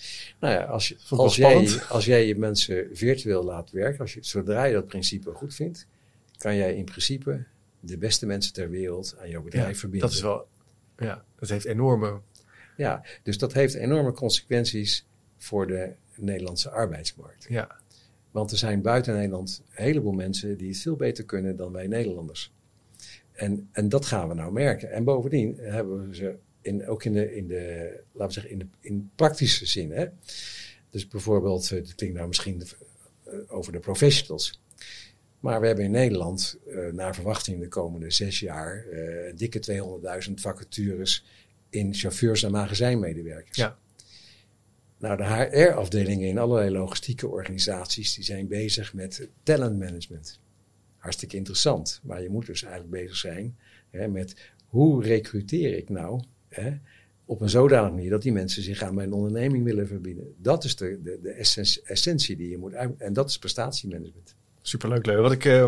Nou ja, als, je, als, jij, als jij je mensen virtueel laat werken, als je, zodra je dat principe goed vindt, kan jij in principe de beste mensen ter wereld aan jouw bedrijf Ja, verbinden. dat is wel, ja, dat heeft enorme, Ja, dus dat heeft enorme consequenties voor de Nederlandse arbeidsmarkt. ja, Want er zijn buiten Nederland een heleboel mensen die het veel beter kunnen dan wij Nederlanders. En, en dat gaan we nou merken. En bovendien hebben we ze in, ook in de, in de, laten we zeggen, in de in praktische zin. Hè? Dus bijvoorbeeld, eh, het klinkt nou misschien eh, over de professionals. Maar we hebben in Nederland, eh, naar verwachting de komende zes jaar, eh, dikke 200.000 vacatures in chauffeurs en magazijnmedewerkers. Ja. Nou, de HR-afdelingen in allerlei logistieke organisaties die zijn bezig met talentmanagement. Hartstikke interessant. Maar je moet dus eigenlijk bezig zijn Hè, met hoe recruteer ik nou hè, op een zodanige manier dat die mensen zich aan mijn onderneming willen verbinden. Dat is de, de, de essentie, die je moet uit. En dat is prestatiemanagement. Superleuk, Leo. Wat ik uh,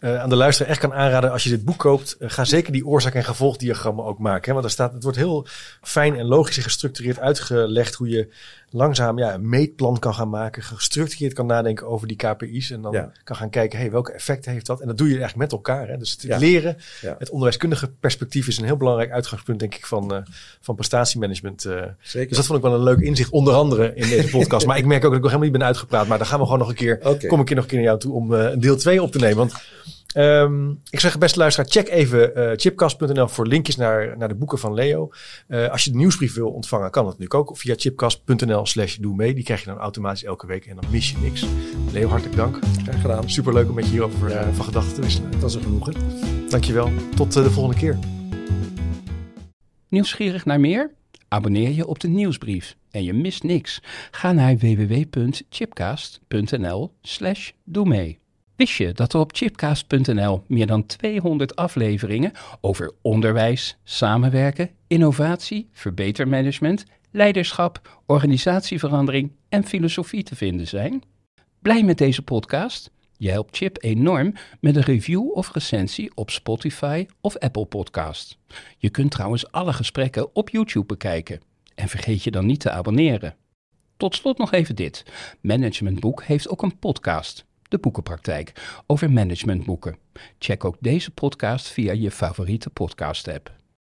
uh, aan de luisteraar echt kan aanraden als je dit boek koopt, uh, ga zeker die oorzaak- en gevolgdiagrammen ook maken. Hè? Want er staat, het wordt heel fijn en logisch en gestructureerd uitgelegd hoe je langzaam ja, een meetplan kan gaan maken, gestructureerd kan nadenken over die KPI's en dan ja. kan gaan kijken, hey, welke effecten heeft dat? En dat doe je eigenlijk met elkaar. Hè? Dus het ja. leren, het onderwijskundige perspectief is een heel belangrijk uitgangspunt, denk ik, van, uh, van prestatiemanagement. Uh. Zeker. Dus dat vond ik wel een leuk inzicht, onder andere in deze podcast. maar ik merk ook dat ik nog helemaal niet ben uitgepraat, maar dan gaan we gewoon nog een keer, okay. kom ik keer nog een keer naar jou toe om uh, een deel 2 op te nemen. Want Um, ik zeg beste luisteraar, check even uh, chipcast.nl voor linkjes naar, naar de boeken van Leo. Uh, als je de nieuwsbrief wil ontvangen, kan dat natuurlijk ook via chipcast.nl slash doe mee. Die krijg je dan automatisch elke week en dan mis je niks. Leo, hartelijk dank. Graag gedaan. Superleuk om met je hierover ja. uh, van gedachten te wisselen. Het was een genoegen. Dankjewel. Tot de volgende keer. Nieuwsgierig naar meer? Abonneer je op de nieuwsbrief en je mist niks. Ga naar www.chipcast.nl slash doe mee. Wist je dat er op chipcast.nl meer dan 200 afleveringen over onderwijs, samenwerken, innovatie, verbetermanagement, leiderschap, organisatieverandering en filosofie te vinden zijn? Blij met deze podcast? Je helpt Chip enorm met een review of recensie op Spotify of Apple Podcast. Je kunt trouwens alle gesprekken op YouTube bekijken. En vergeet je dan niet te abonneren. Tot slot nog even dit. Managementboek heeft ook een podcast de Boekenpraktijk, over managementboeken. Check ook deze podcast via je favoriete podcast-app.